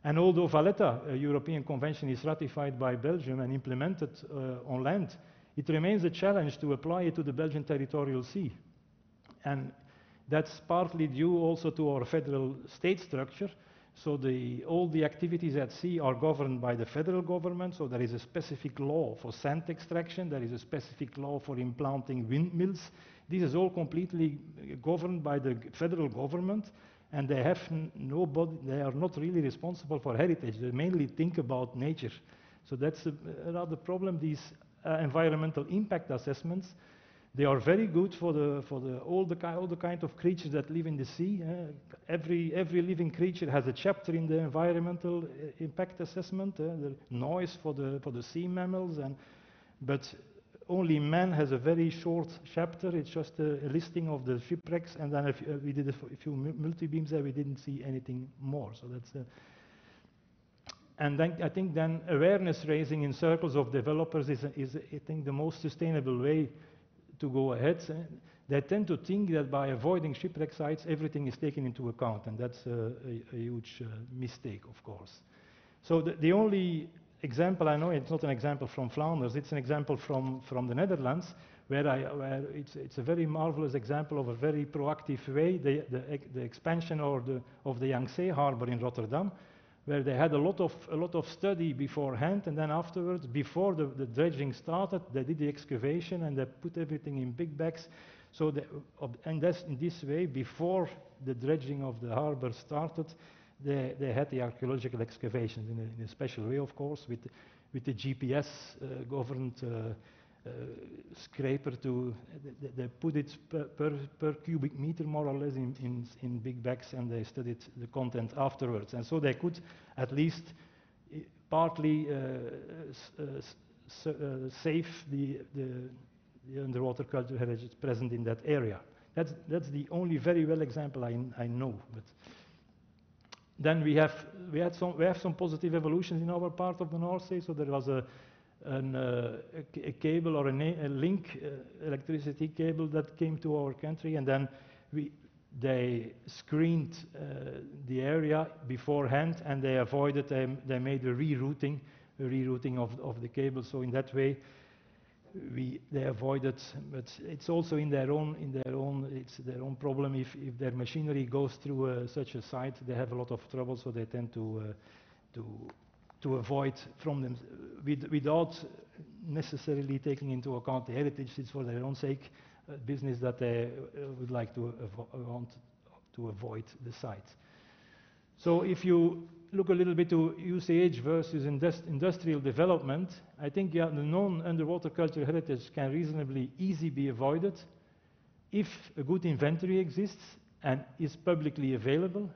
And although Valletta, a European convention, is ratified by Belgium and implemented uh, on land, it remains a challenge to apply it to the Belgian territorial sea. And that's partly due also to our federal state structure, so the, all the activities at sea are governed by the federal government. So there is a specific law for sand extraction. There is a specific law for implanting windmills. This is all completely governed by the federal government. And they have nobody, they are not really responsible for heritage. They mainly think about nature. So that's a, another problem. These uh, environmental impact assessments they are very good for, the, for the, all, the, all the kind of creatures that live in the sea. Uh, every, every living creature has a chapter in the environmental uh, impact assessment, uh, the noise for the, for the sea mammals, and, but only man has a very short chapter. It's just a, a listing of the shipwrecks, and then uh, we did a, few multi-beams there, we didn't see anything more. So that's uh, and then I think then awareness raising in circles of developers is, is I think, the most sustainable way to go ahead, eh, they tend to think that by avoiding shipwreck sites, everything is taken into account, and that's a, a, a huge uh, mistake, of course. So the, the, only example I know, it's not an example from Flanders, it's an example from, from the Netherlands, where, I, where it's, it's, a very marvelous example of a very proactive way, the, the, the expansion or the, of the Yangtze harbor in Rotterdam, where they had a lot of, a lot of study beforehand, and then afterwards, before the, the dredging started, they did the excavation and they put everything in big bags. So, they, and that's in this way, before the dredging of the harbor started, they, they had the archaeological excavations in a, in a special way, of course, with, with the GPS uh, governed uh, scraper to, they, they put it per, per, per, cubic meter more or less in, in, in, big bags and they studied the content afterwards. And so they could at least eh, partly uh, save the, the, the, underwater cultural heritage present in that area. That's, that's the only very well example I, I know. But then we have, we, had some, we have some positive evolutions in our part of the North Sea. So there was a, an, uh, a, a, cable or a, a link uh, electricity cable that came to our country, and then we, they screened uh, the area beforehand, and they avoided. Um, they made a rerouting, a rerouting of, of the cable. So in that way, we, they avoided, but it's also in their own, in their own, it's their own problem. If, if their machinery goes through uh, such a site, they have a lot of trouble, so they tend to, uh, to to avoid from them with, without necessarily taking into account the heritage. It's for their own sake uh, business that they uh, would like to want to avoid the site. So if you look a little bit to UCH versus indust industrial development, I think yeah, the non-underwater cultural heritage can reasonably easily be avoided if a good inventory exists and is publicly available.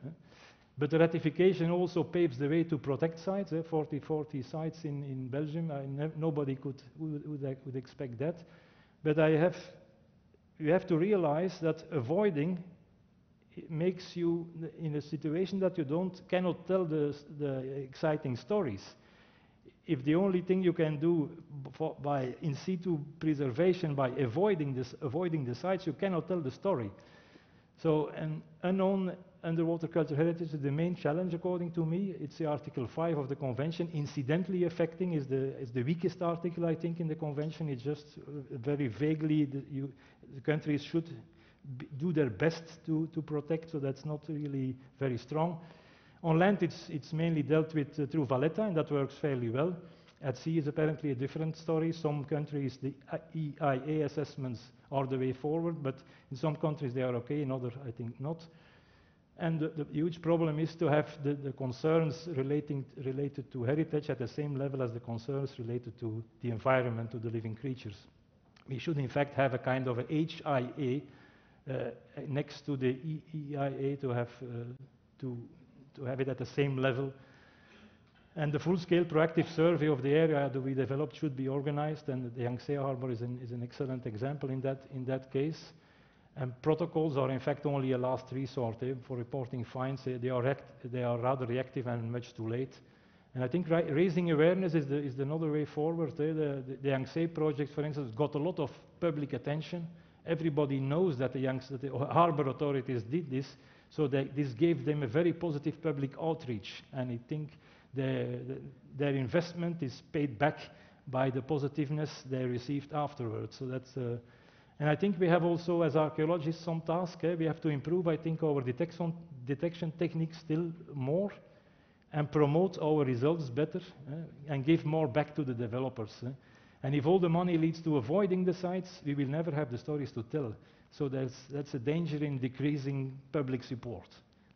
But the ratification also paves the way to protect sites, eh, 40, 40 sites in, in Belgium. nobody could, would, would, would, expect that. But I have, you have to realize that avoiding makes you in a situation that you don't, cannot tell the, the exciting stories. If the only thing you can do for, by in situ preservation, by avoiding, this, avoiding the sites, you cannot tell the story. So an unknown underwater cultural heritage is the main challenge according to me. It's the Article 5 of the Convention. Incidentally affecting is the, is the weakest article, I think, in the Convention. It's just uh, very vaguely, the, you, the countries should do their best to, to protect, so that's not really very strong. On land, it's, it's mainly dealt with uh, through Valletta, and that works fairly well. At sea is apparently a different story. Some countries, the EIA assessments are the way forward, but in some countries they are okay, in others I think not. And the, the, huge problem is to have the, the concerns relating, related to heritage at the same level as the concerns related to the environment, to the living creatures. We should in fact have a kind of a HIA uh, next to the EIA to have, uh, to, to have it at the same level and the full-scale proactive survey of the area that we developed should be organized, and the Yangtze Harbor is an, is an excellent example in that, in that case. And protocols are in fact only a last resort eh, for reporting fines. They, are they are rather reactive and much too late. And I think raising awareness is, the, is another way forward. Eh? The, the, the Yangtze project, for instance, got a lot of public attention. Everybody knows that the, Yangtze, the harbor authorities did this, so they, this gave them a very positive public outreach. And I think the, their investment is paid back by the positiveness they received afterwards. So that's, uh, and I think we have also, as archaeologists, some task. Eh? We have to improve, I think, our detection, detection techniques still more and promote our results better eh? and give more back to the developers. Eh? And if all the money leads to avoiding the sites, we will never have the stories to tell. So that's that's a danger in decreasing public support.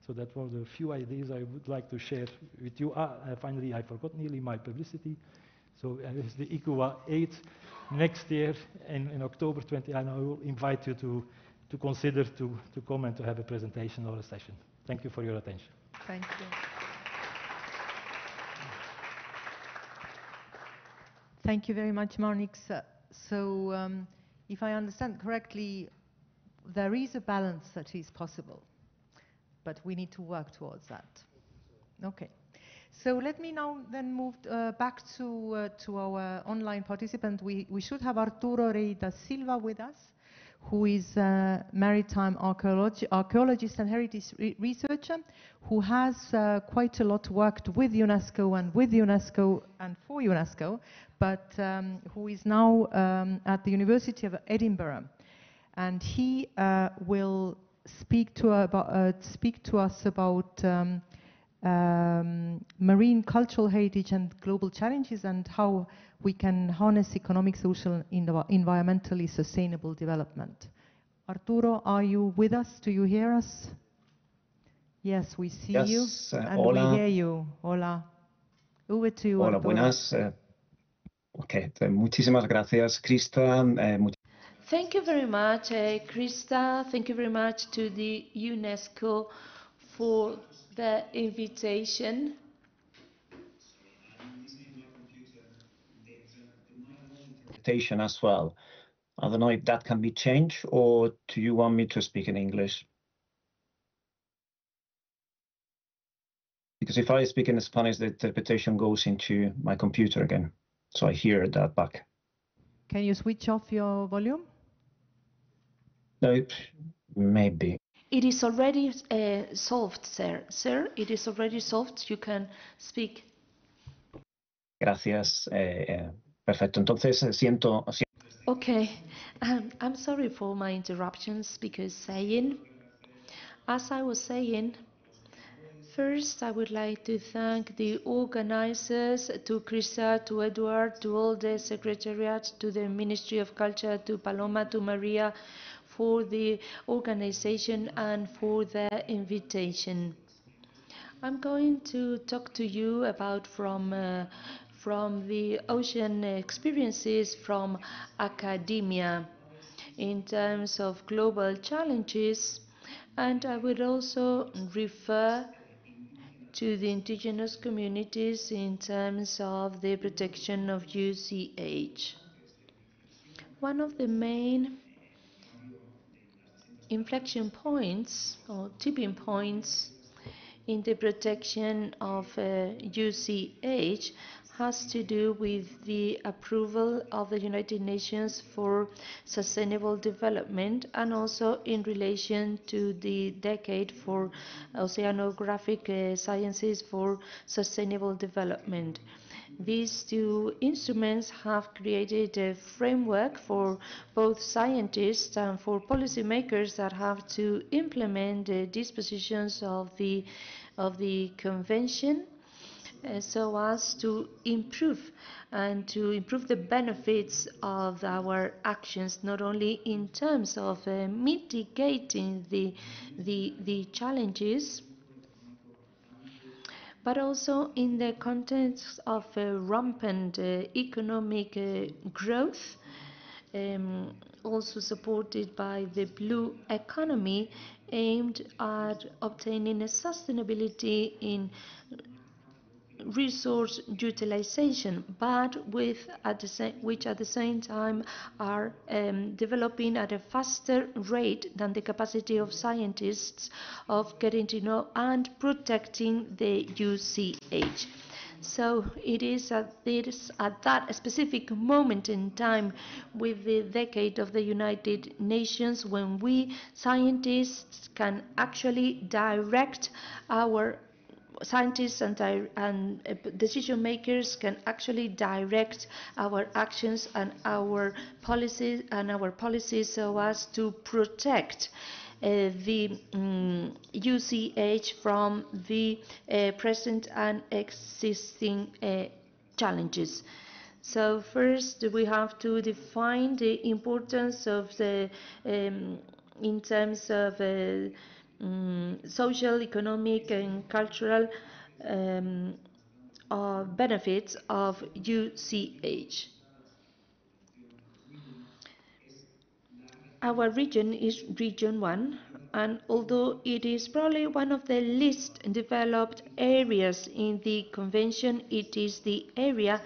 So that was a few ideas I would like to share with you. Ah, uh, finally, I forgot nearly my publicity. So uh, it's the IKUWA 8 next year in, in October 20, I will invite you to, to consider to, to come and to have a presentation or a session. Thank you for your attention. Thank you. Thank you very much, Marnix. Uh, so um, if I understand correctly, there is a balance that is possible but we need to work towards that. Okay. So let me now then move uh, back to, uh, to our online participant. We, we should have Arturo Rey da Silva with us, who is a maritime archaeologi archaeologist and heritage re researcher, who has uh, quite a lot worked with UNESCO and with UNESCO and for UNESCO, but um, who is now um, at the University of Edinburgh. And he uh, will speak to, about, uh, speak to us about um, um, marine cultural heritage and global challenges and how we can harness economic, social, and environmentally sustainable development. Arturo, are you with us? Do you hear us? Yes, we see yes, you uh, and hola. we hear you. Hola. Over to you, Hola, Arturo. buenas. Uh, ok, muchísimas gracias, Krista. Uh, Thank you very much, uh, Krista. Thank you very much to the UNESCO for the invitation. Invitation as well. I don't know if that can be changed or do you want me to speak in English? Because if I speak in Spanish, the interpretation goes into my computer again. So I hear that back. Can you switch off your volume? No, maybe. It is already uh, solved, sir. Sir, it is already solved. You can speak. Gracias. Eh, eh, perfecto. Entonces, eh, siento, Okay. Um, I'm sorry for my interruptions because saying, as I was saying, First, I would like to thank the organizers, to Krista, to Edward, to all the secretariat, to the Ministry of Culture, to Paloma, to Maria, for the organization and for the invitation. I'm going to talk to you about from uh, from the ocean experiences from academia in terms of global challenges and I would also refer to the indigenous communities in terms of the protection of UCH. One of the main inflection points or tipping points in the protection of uh, UCH has to do with the approval of the United Nations for Sustainable Development and also in relation to the decade for oceanographic uh, sciences for sustainable development. These two instruments have created a framework for both scientists and for policymakers that have to implement the dispositions of the of the convention uh, so as to improve and to improve the benefits of our actions, not only in terms of uh, mitigating the, the, the challenges, but also in the context of rampant uh, economic uh, growth, um, also supported by the blue economy aimed at obtaining a sustainability in resource utilization, but with at the same, which at the same time are um, developing at a faster rate than the capacity of scientists of getting to know and protecting the UCH. So it is at, this, at that specific moment in time with the decade of the United Nations when we scientists can actually direct our scientists and, and uh, decision makers can actually direct our actions and our policies and our policies so as to protect uh, the um, mm, UCH from the uh, present and existing uh, challenges. So first we have to define the importance of the um, in terms of uh, um, social, economic, and cultural um, uh, benefits of UCH. Our region is Region 1, and although it is probably one of the least developed areas in the Convention, it is the area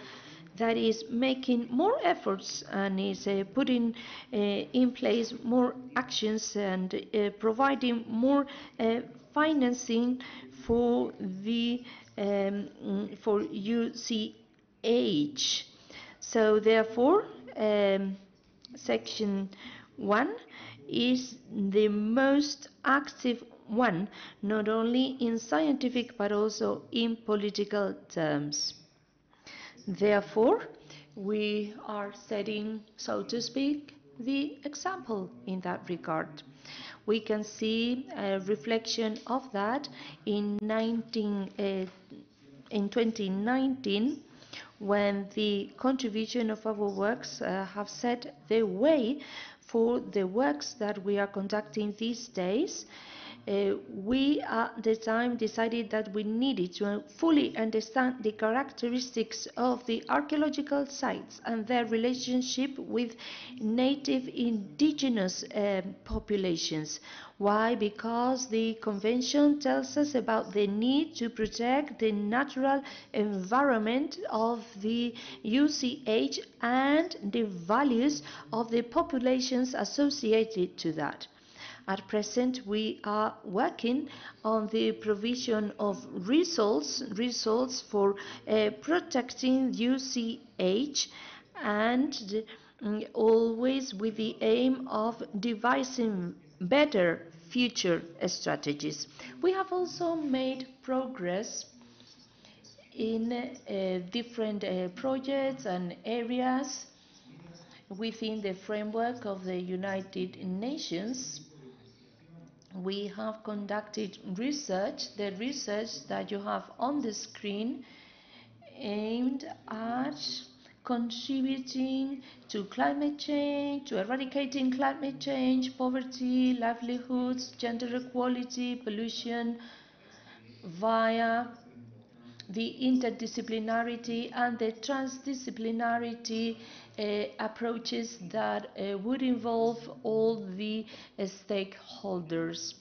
that is making more efforts and is uh, putting uh, in place more actions and uh, providing more uh, financing for the um, for UCH. So therefore, um, section one is the most active one, not only in scientific but also in political terms. Therefore, we are setting, so to speak, the example in that regard. We can see a reflection of that in, 19, uh, in 2019 when the contribution of our works uh, have set the way for the works that we are conducting these days uh, we at the time decided that we needed to fully understand the characteristics of the archaeological sites and their relationship with native indigenous uh, populations. Why? Because the convention tells us about the need to protect the natural environment of the UCH and the values of the populations associated to that. At present, we are working on the provision of results, results for uh, protecting UCH and um, always with the aim of devising better future strategies. We have also made progress in uh, different uh, projects and areas within the framework of the United Nations we have conducted research, the research that you have on the screen aimed at contributing to climate change, to eradicating climate change, poverty, livelihoods, gender equality, pollution, via the interdisciplinarity and the transdisciplinarity uh, approaches that uh, would involve all the uh, stakeholders.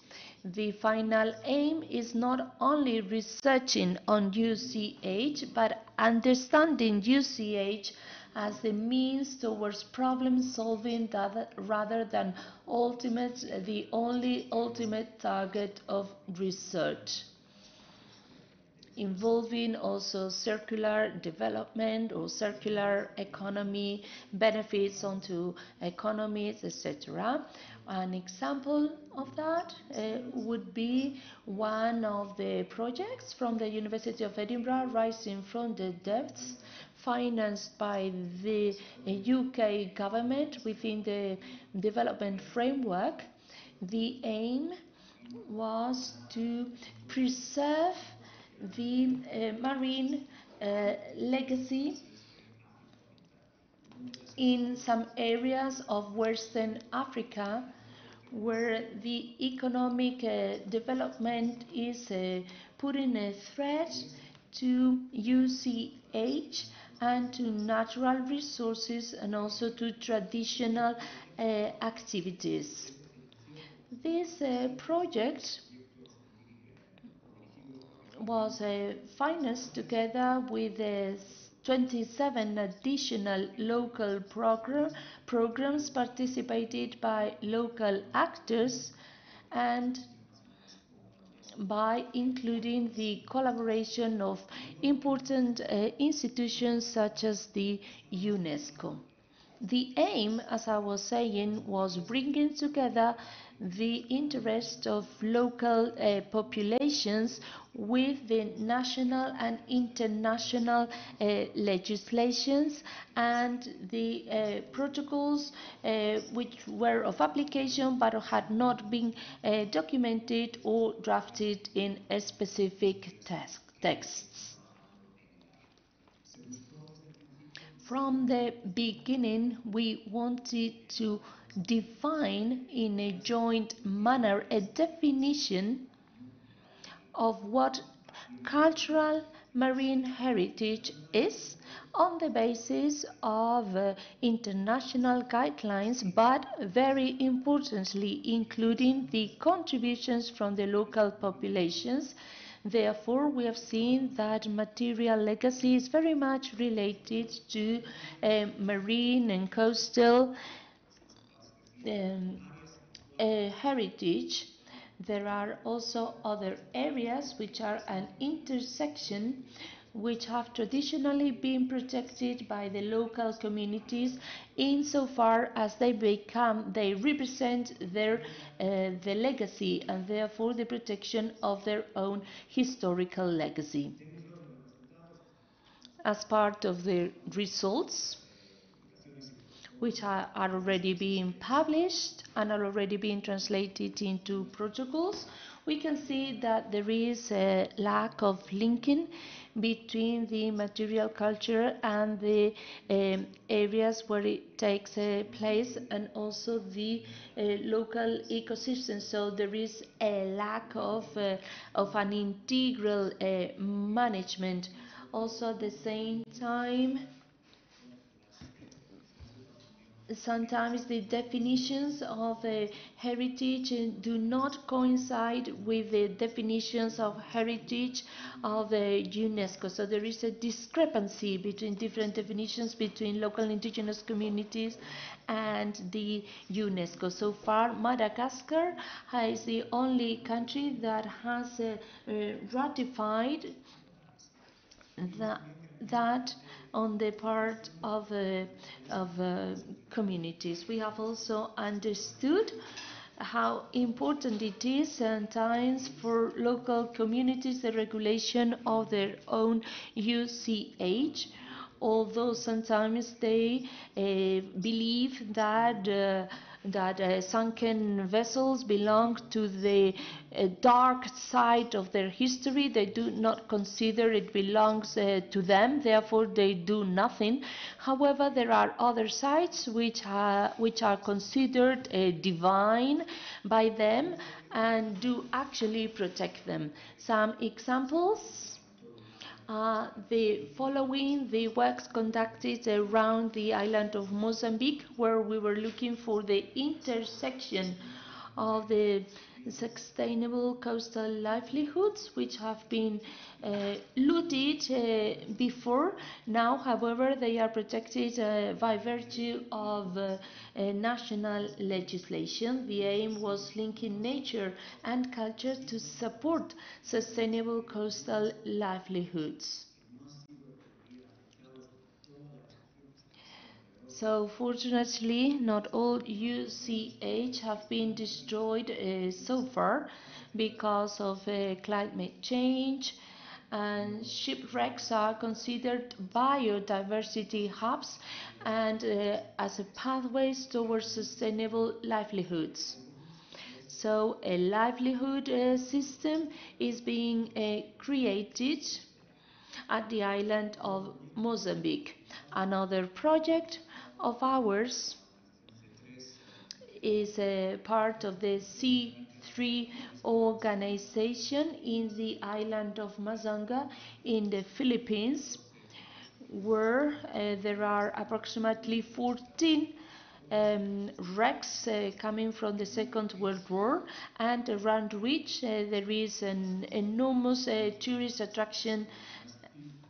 The final aim is not only researching on UCH, but understanding UCH as the means towards problem solving that, rather than ultimate, the only ultimate target of research. Involving also circular development or circular economy benefits onto economies, etc. An example of that uh, would be one of the projects from the University of Edinburgh, Rising from the Depths, financed by the UK government within the development framework. The aim was to preserve the uh, marine uh, legacy in some areas of Western Africa where the economic uh, development is uh, putting a threat to UCH and to natural resources and also to traditional uh, activities. This uh, project was uh, financed together with uh, 27 additional local progr programs participated by local actors and by including the collaboration of important uh, institutions such as the UNESCO. The aim, as I was saying, was bringing together the interest of local uh, populations with the national and international uh, legislations and the uh, protocols uh, which were of application but had not been uh, documented or drafted in specific texts. From the beginning, we wanted to define in a joint manner a definition of what cultural marine heritage is on the basis of uh, international guidelines, but very importantly, including the contributions from the local populations. Therefore, we have seen that material legacy is very much related to uh, marine and coastal uh, heritage there are also other areas which are an intersection which have traditionally been protected by the local communities insofar as they become they represent their uh, the legacy and therefore the protection of their own historical legacy. As part of the results which are, are already being published and are already being translated into protocols, we can see that there is a lack of linking between the material culture and the um, areas where it takes uh, place and also the uh, local ecosystem. So there is a lack of, uh, of an integral uh, management. Also at the same time, sometimes the definitions of uh, heritage do not coincide with the definitions of heritage of the UNESCO. So there is a discrepancy between different definitions between local indigenous communities and the UNESCO. So far, Madagascar is the only country that has uh, uh, ratified that that on the part of, uh, of uh, communities. We have also understood how important it is sometimes for local communities the regulation of their own UCH although sometimes they uh, believe that uh, that uh, sunken vessels belong to the uh, dark side of their history. They do not consider it belongs uh, to them, therefore they do nothing. However, there are other sites which are, which are considered uh, divine by them and do actually protect them. Some examples uh, the following the works conducted around the island of Mozambique where we were looking for the intersection of the sustainable coastal livelihoods, which have been uh, looted uh, before. Now, however, they are protected uh, by virtue of uh, national legislation. The aim was linking nature and culture to support sustainable coastal livelihoods. So fortunately, not all UCH have been destroyed uh, so far because of uh, climate change and shipwrecks are considered biodiversity hubs and uh, as a pathways towards sustainable livelihoods. So a livelihood uh, system is being uh, created at the island of Mozambique. Another project of ours is a part of the C3 organization in the island of Busuanga in the Philippines, where uh, there are approximately 14 um, wrecks uh, coming from the Second World War and around which uh, there is an enormous uh, tourist attraction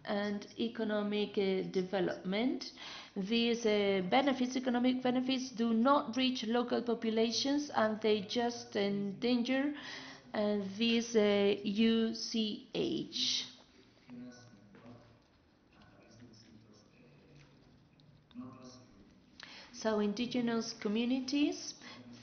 and economic uh, development. These uh, benefits, economic benefits, do not reach local populations and they just endanger uh, this UCH. So indigenous communities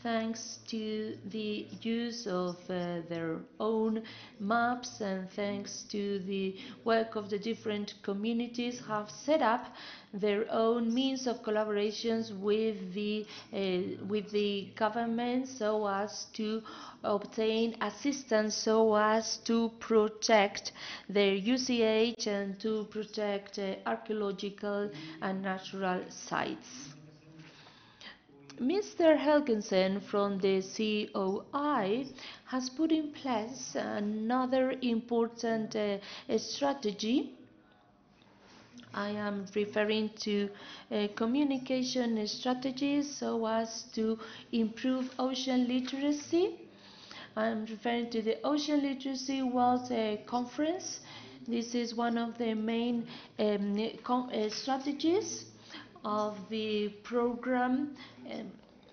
thanks to the use of uh, their own maps and thanks to the work of the different communities have set up their own means of collaborations with the uh, with the government so as to obtain assistance so as to protect their UCH and to protect uh, archaeological and natural sites. Mr. Helgensen from the COI has put in place another important uh, strategy. I am referring to uh, communication strategies so as to improve ocean literacy. I'm referring to the Ocean Literacy World uh, Conference. This is one of the main um, uh, strategies of the program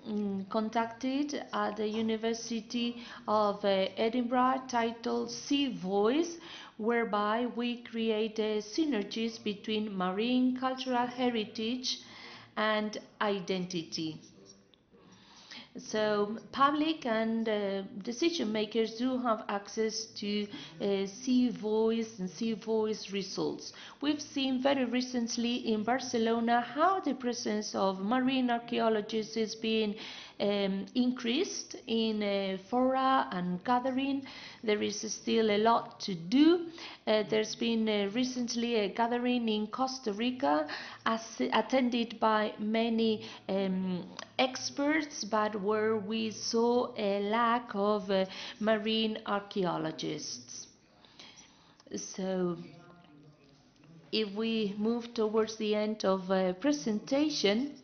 um, conducted at the University of uh, Edinburgh titled Sea Voice, whereby we create synergies between marine cultural heritage and identity. So public and uh, decision makers do have access to uh, sea voice and sea voice results. We've seen very recently in Barcelona how the presence of marine archaeologists is being um, increased in uh, fora and gathering. There is still a lot to do. Uh, there's been uh, recently a gathering in Costa Rica attended by many um, experts, but where we saw a lack of uh, marine archaeologists. So if we move towards the end of the presentation,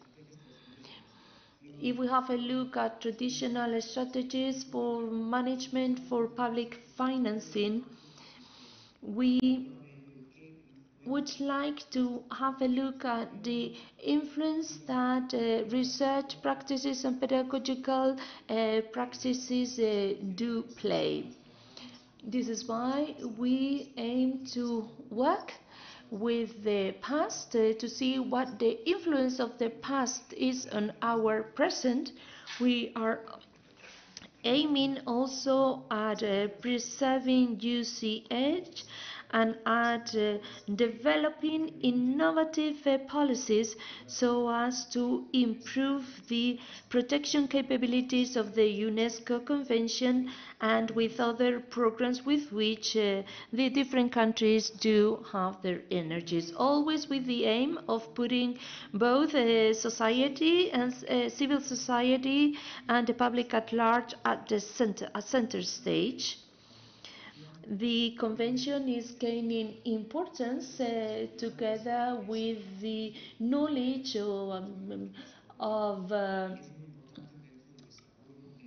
if we have a look at traditional strategies for management for public financing, we would like to have a look at the influence that uh, research practices and pedagogical uh, practices uh, do play. This is why we aim to work with the past uh, to see what the influence of the past is on our present. We are aiming also at uh, preserving UCH and at uh, developing innovative uh, policies so as to improve the protection capabilities of the UNESCO Convention and with other programs with which uh, the different countries do have their energies, always with the aim of putting both uh, society and uh, civil society and the public at large at the center, at center stage the convention is gaining importance uh, together with the knowledge of, um, of uh,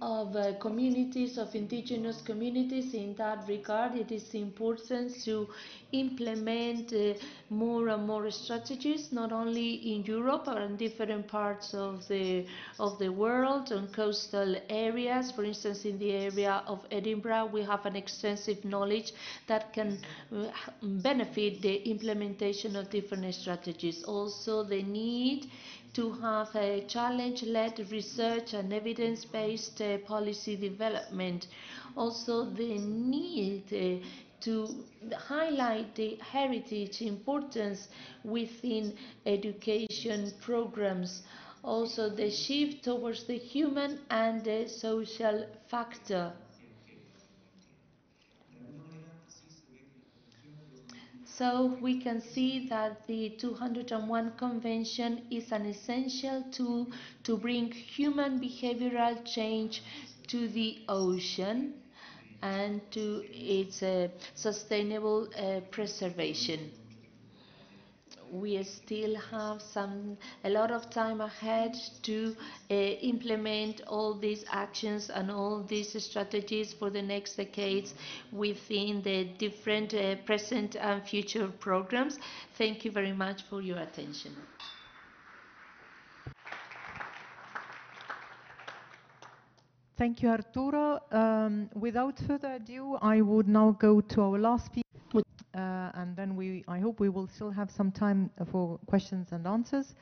of uh, communities, of indigenous communities. In that regard, it is important to implement uh, more and more strategies, not only in Europe, but in different parts of the, of the world, on coastal areas. For instance, in the area of Edinburgh, we have an extensive knowledge that can uh, benefit the implementation of different strategies. Also, the need to have a challenge-led research and evidence-based uh, policy development. Also, the need uh, to highlight the heritage importance within education programs. Also, the shift towards the human and the social factor. So we can see that the 201 Convention is an essential tool to bring human behavioral change to the ocean and to its uh, sustainable uh, preservation we still have some a lot of time ahead to uh, implement all these actions and all these strategies for the next decades within the different uh, present and future programs. Thank you very much for your attention. Thank you, Arturo. Um, without further ado, I would now go to our last speaker. Uh, and then we, I hope we will still have some time for questions and answers.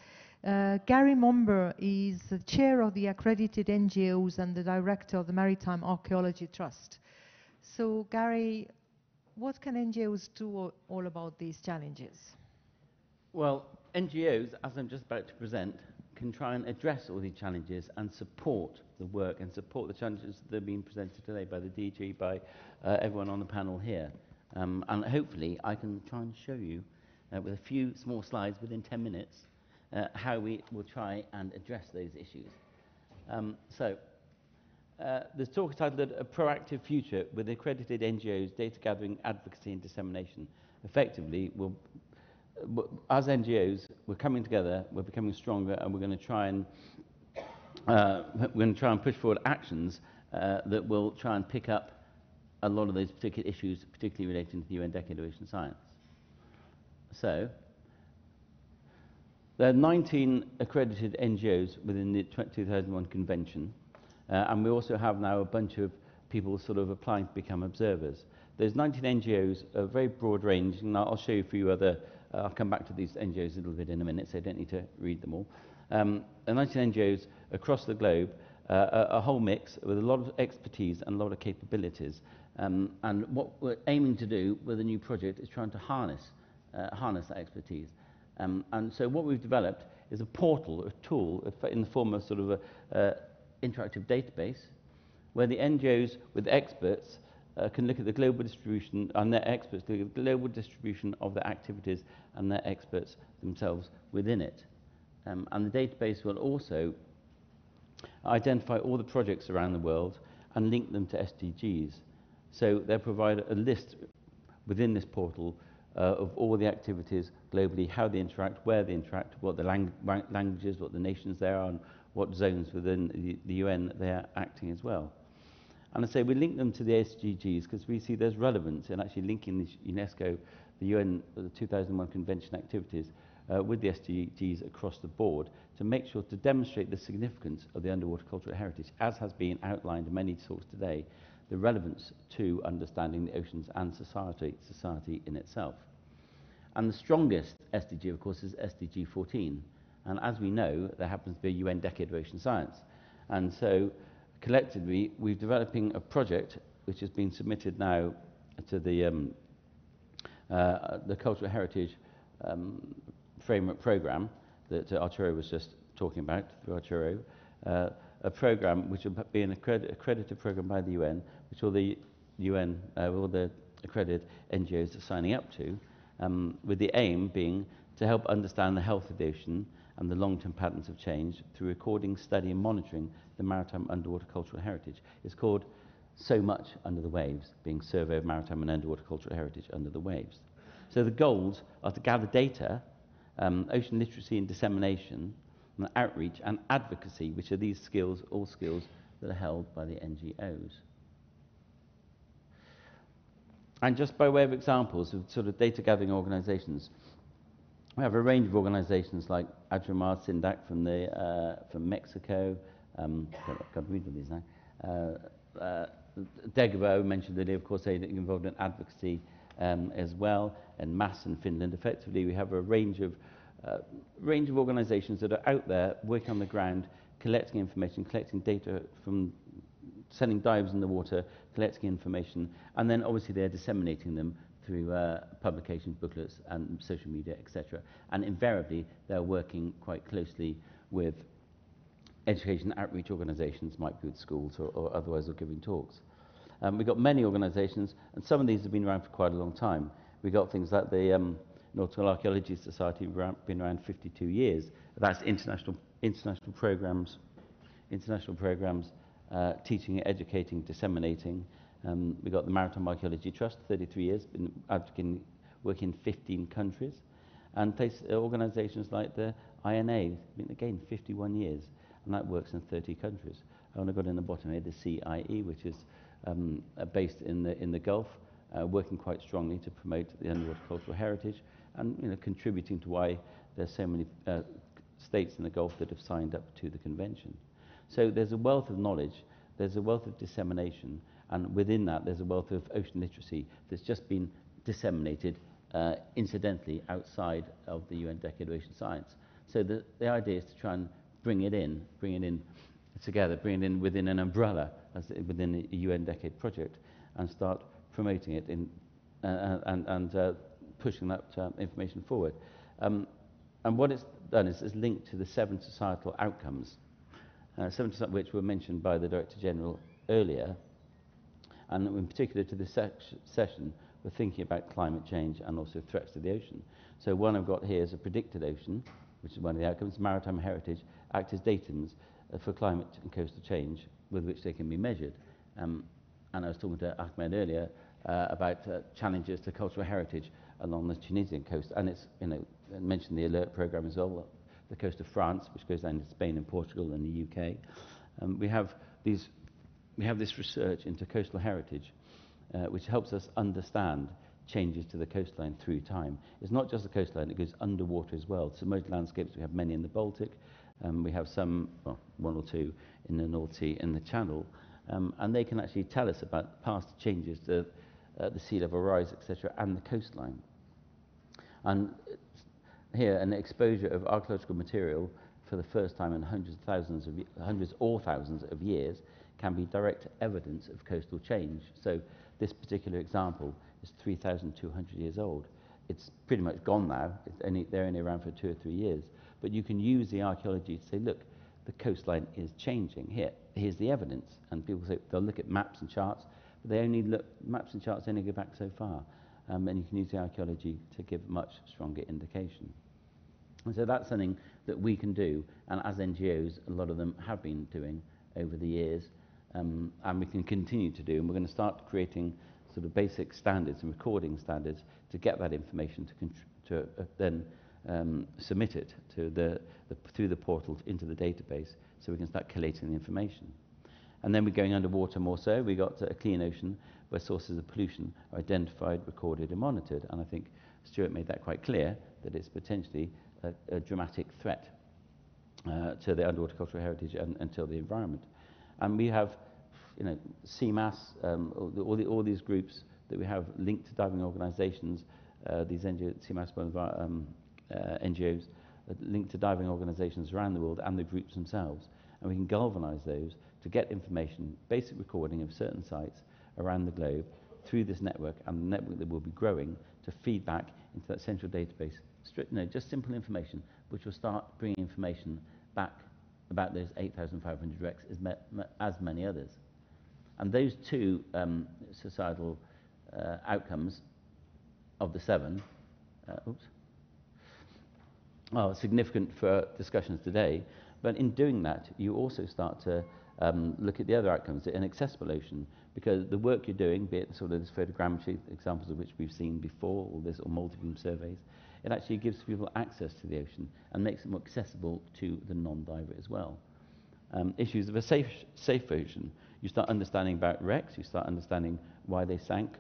Uh, Gary Momber is the chair of the accredited NGOs and the director of the Maritime Archaeology Trust. So, Gary, what can NGOs do all about these challenges? Well, NGOs, as I'm just about to present, can try and address all these challenges and support the work and support the challenges that are being presented today by the DG, by uh, everyone on the panel here. Um, and hopefully I can try and show you uh, with a few small slides within 10 minutes uh, how we will try and address those issues. Um, so, uh, this talk is titled A Proactive Future with Accredited NGOs, Data Gathering, Advocacy and Dissemination. Effectively, we'll, as NGOs, we're coming together, we're becoming stronger, and we're going to try and uh, we're going to try and push forward actions uh, that will try and pick up a lot of those particular issues, particularly relating to the UN Decade of Ocean Science. So, there are 19 accredited NGOs within the 2001 convention, uh, and we also have now a bunch of people sort of applying to become observers. There's 19 NGOs, a very broad range, and I'll show you a few other, uh, I'll come back to these NGOs a little bit in a minute, so I don't need to read them all. Um, 19 NGOs across the globe, uh, a, a whole mix with a lot of expertise and a lot of capabilities. Um, and what we're aiming to do with the new project is trying to harness, uh, harness that expertise. Um, and so what we've developed is a portal, a tool in the form of sort of an uh, interactive database where the NGOs with experts uh, can look at the global distribution and their experts the global distribution of their activities and their experts themselves within it. Um, and the database will also identify all the projects around the world and link them to SDGs. So they provide a list within this portal uh, of all the activities globally, how they interact, where they interact, what the lang languages, what the nations they are, and what zones within the, the UN they are acting as well. And I say we link them to the SDGs because we see there's relevance in actually linking the UNESCO, the UN, the 2001 Convention activities uh, with the SDGs across the board to make sure to demonstrate the significance of the underwater cultural heritage, as has been outlined in many talks today, the relevance to understanding the oceans and society, society in itself. And the strongest SDG, of course, is SDG 14. And as we know, there happens to be a UN Decade of Ocean Science. And so, collectively, we're developing a project which has been submitted now to the, um, uh, the Cultural Heritage um, Framework Programme that uh, Arturo was just talking about, through Arturo. Uh, a program which will be an accredited, accredited program by the UN, which all the UN, uh, all the accredited NGOs are signing up to, um, with the aim being to help understand the health of the ocean and the long-term patterns of change through recording, study and monitoring the maritime underwater cultural heritage. It's called So Much Under the Waves, being Survey of Maritime and Underwater Cultural Heritage Under the Waves. So the goals are to gather data, um, ocean literacy and dissemination, and outreach and advocacy, which are these skills, all skills that are held by the NGOs. And just by way of examples of sort of data gathering organizations, we have a range of organizations like Adramar Sindac from, the, uh, from Mexico, um, I can't read all these now, uh, uh, DEGUWA mentioned earlier, of course, involved in advocacy um, as well, and MASS in Finland. Effectively, we have a range of, uh, range of organizations that are out there working on the ground, collecting information, collecting data from sending dives in the water, collecting information, and then obviously they're disseminating them through uh, publications, booklets, and social media, etc. And invariably, they're working quite closely with education outreach organizations, might be with schools or, or otherwise, or giving talks. Um, we've got many organizations, and some of these have been around for quite a long time. We've got things like the um, Nautical Archaeology Society, been around 52 years. That's international, international programs, international programs uh, teaching, educating, disseminating. Um, we've got the Maritime Archaeology Trust, 33 years, been working in 15 countries. And place, uh, organizations like the INA, been again 51 years, and that works in 30 countries. I want to go in the bottom here, the CIE, which is um, uh, based in the, in the Gulf, uh, working quite strongly to promote the underwater cultural heritage and you know, contributing to why there's so many uh, states in the Gulf that have signed up to the convention. So there's a wealth of knowledge, there's a wealth of dissemination, and within that there's a wealth of ocean literacy that's just been disseminated uh, incidentally outside of the UN Decade of Ocean Science. So the, the idea is to try and bring it in, bring it in together, bring it in within an umbrella as within a UN Decade project, and start promoting it in, uh, and, and uh, pushing that uh, information forward. Um, and what it's done is it's linked to the seven societal outcomes, uh, seven which were mentioned by the Director General earlier, and in particular to this se session, we're thinking about climate change and also threats to the ocean. So one I've got here is a predicted ocean, which is one of the outcomes, maritime heritage, act as datums uh, for climate and coastal change with which they can be measured. Um, and I was talking to Ahmed earlier uh, about uh, challenges to cultural heritage along the Tunisian coast. And it's, you know, I mentioned the alert program as well, the coast of France, which goes down to Spain and Portugal and the UK. Um, we, have these, we have this research into coastal heritage, uh, which helps us understand changes to the coastline through time. It's not just the coastline, it goes underwater as well. Submerged landscapes, we have many in the Baltic, um, we have some, well, one or two in the North Sea in the Channel, um, and they can actually tell us about past changes to uh, the sea level rise, etc., and the coastline. And uh, here, an exposure of archaeological material for the first time in hundreds, thousands of, hundreds or thousands of years can be direct evidence of coastal change. So this particular example is 3,200 years old. It's pretty much gone now. It's Only, they're only around for two or three years. But you can use the archaeology to say, look, the coastline is changing. Here, here's the evidence. And people say they'll look at maps and charts, but they only look, maps and charts only go back so far. Um, and you can use the archaeology to give much stronger indication. And so that's something that we can do, and as NGOs, a lot of them have been doing over the years, um, and we can continue to do. And we're going to start creating sort of basic standards and recording standards to get that information to, to uh, then um, submit it to the, the, through the portal into the database so we can start collating the information. And then we're going underwater more so. We got a clean ocean where sources of pollution are identified, recorded, and monitored. And I think Stuart made that quite clear that it's potentially a, a dramatic threat uh, to the underwater cultural heritage and, and to the environment. And we have, you know, CMAS, um, all, the, all, the, all, these groups that we have linked to diving organizations, uh, these NGO, CMAS um, uh, NGOs linked to diving organizations around the world and the groups themselves. And we can galvanize those to get information, basic recording of certain sites around the globe through this network and the network that will be growing to feed back into that central database. Just simple information, which will start bringing information back about those 8,500 wrecks as, me, as, many others. And those two um, societal uh, outcomes of the seven, uh, oops, are significant for discussions today. But in doing that, you also start to um, look at the other outcomes, an accessible ocean, because the work you're doing, be it sort of this photogrammetry, examples of which we've seen before, or this or multi-beam surveys, it actually gives people access to the ocean and makes it more accessible to the non-diver as well. um, issues of a safe, safe ocean. You start understanding about wrecks, you start understanding why they sank,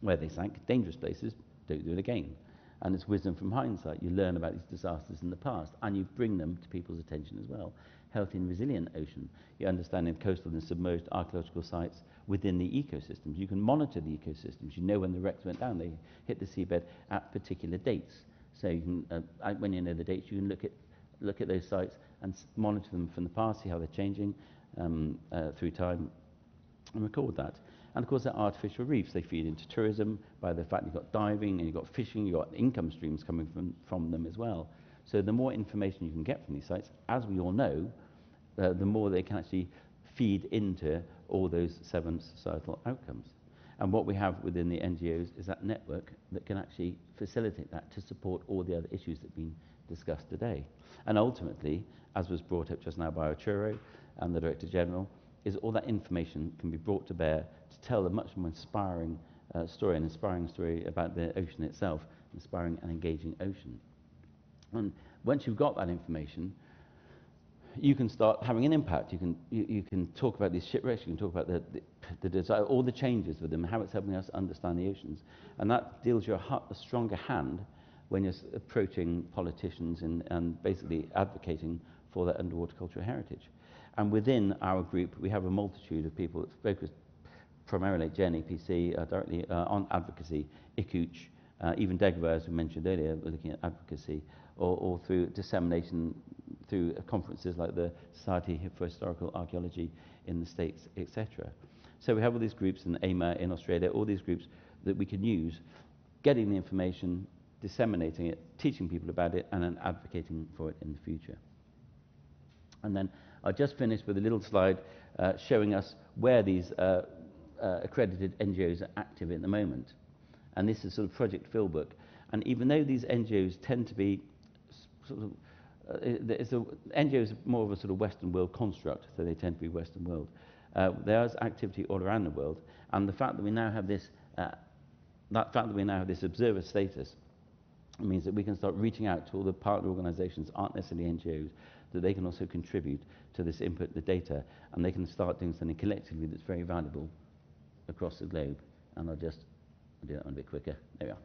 where they sank, dangerous places, don't do it again. And it's wisdom from hindsight. You learn about these disasters in the past and you bring them to people's attention as well. Healthy and resilient ocean. You understand in coastal and submerged archaeological sites within the ecosystems. You can monitor the ecosystems. You know when the wrecks went down. They hit the seabed at particular dates. So you can, uh, when you know the dates, you can look at, look at those sites and monitor them from the past, see how they're changing um, uh, through time, and record that. And of course, they're artificial reefs. They feed into tourism by the fact you've got diving and you've got fishing, you've got income streams coming from, from them as well. So the more information you can get from these sites, as we all know, uh, the more they can actually feed into all those seven societal outcomes. And what we have within the NGOs is that network that can actually facilitate that to support all the other issues that have been discussed today. And ultimately, as was brought up just now by Arturo and the Director General, is all that information can be brought to bear to tell a much more inspiring uh, story, an inspiring story about the ocean itself, inspiring and engaging ocean. And once you've got that information, you can start having an impact. You can, you, you can talk about these shipwrecks, you can talk about the, the, the desire, all the changes with them, how it's helping us understand the oceans. And that deals you a, a stronger hand when you're approaching politicians and, and basically advocating for their underwater cultural heritage. And within our group, we have a multitude of people that focus primarily at JNAPC, uh, directly uh, on advocacy, ICUCH, uh, even DEGUWA, as we mentioned earlier, looking at advocacy, or, or through dissemination through conferences like the Society for Historical Archaeology in the States, etc. So we have all these groups in AIMA in Australia, all these groups that we can use, getting the information, disseminating it, teaching people about it, and then advocating for it in the future. And then I'll just finish with a little slide uh, showing us where these uh, uh, accredited NGOs are active at the moment. And this is sort of Project Philbook. And even though these NGOs tend to be sort of, it's a, NGOs are more of a sort of Western world construct, so they tend to be Western world. Uh, there's activity all around the world, and the fact that we now have this, uh, that fact that we now have this observer status means that we can start reaching out to all the partner organizations, aren't necessarily NGOs, that they can also contribute to this input, the data, and they can start doing something collectively that's very valuable across the globe. And I'll just I'll do that one a bit quicker. There we are.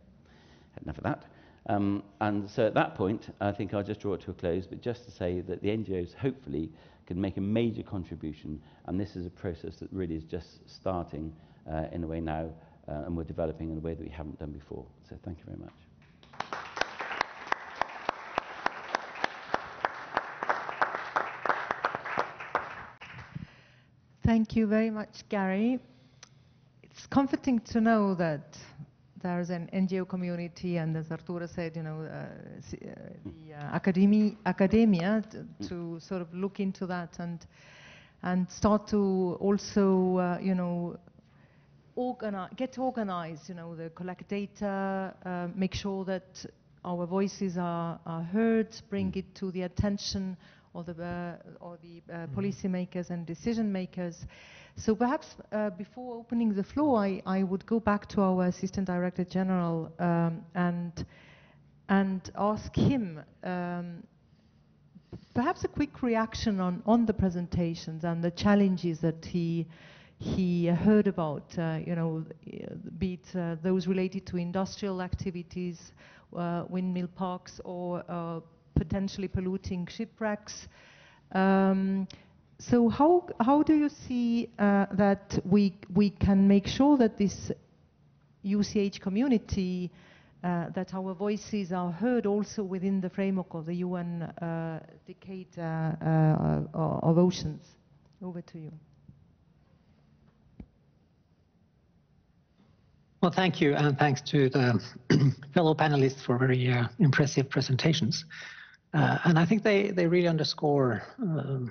Enough of that. Um, and so at that point, I think I'll just draw it to a close, but just to say that the NGOs hopefully can make a major contribution, and this is a process that really is just starting uh, in a way now, uh, and we're developing in a way that we haven't done before. So thank you very much. Thank you very much, Gary. It's comforting to know that there's an NGO community, and as Arturo said, you know, uh, uh, the uh, academy, academia to, sort of look into that and and start to also, uh, you know, organize, get organized, you know, the collect data, uh, make sure that our voices are, are heard, bring it to the attention of the, uh, or the uh, mm-hmm. policymakers and decision makers. So perhaps uh, before opening the floor, I, I would go back to our Assistant Director General um, and, and ask him um, perhaps a quick reaction on, on the presentations and the challenges that he he heard about, uh, you know, be it uh, those related to industrial activities, uh, windmill parks, or uh, potentially polluting shipwrecks. Um, so how, how do you see uh, that we, we can make sure that this UCH community, uh, that our voices are heard also within the framework of the UN uh, Decade uh, uh, of Oceans? Over to you. Well, thank you, and thanks to the fellow panelists for very uh, impressive presentations. And I think they, they really underscore um,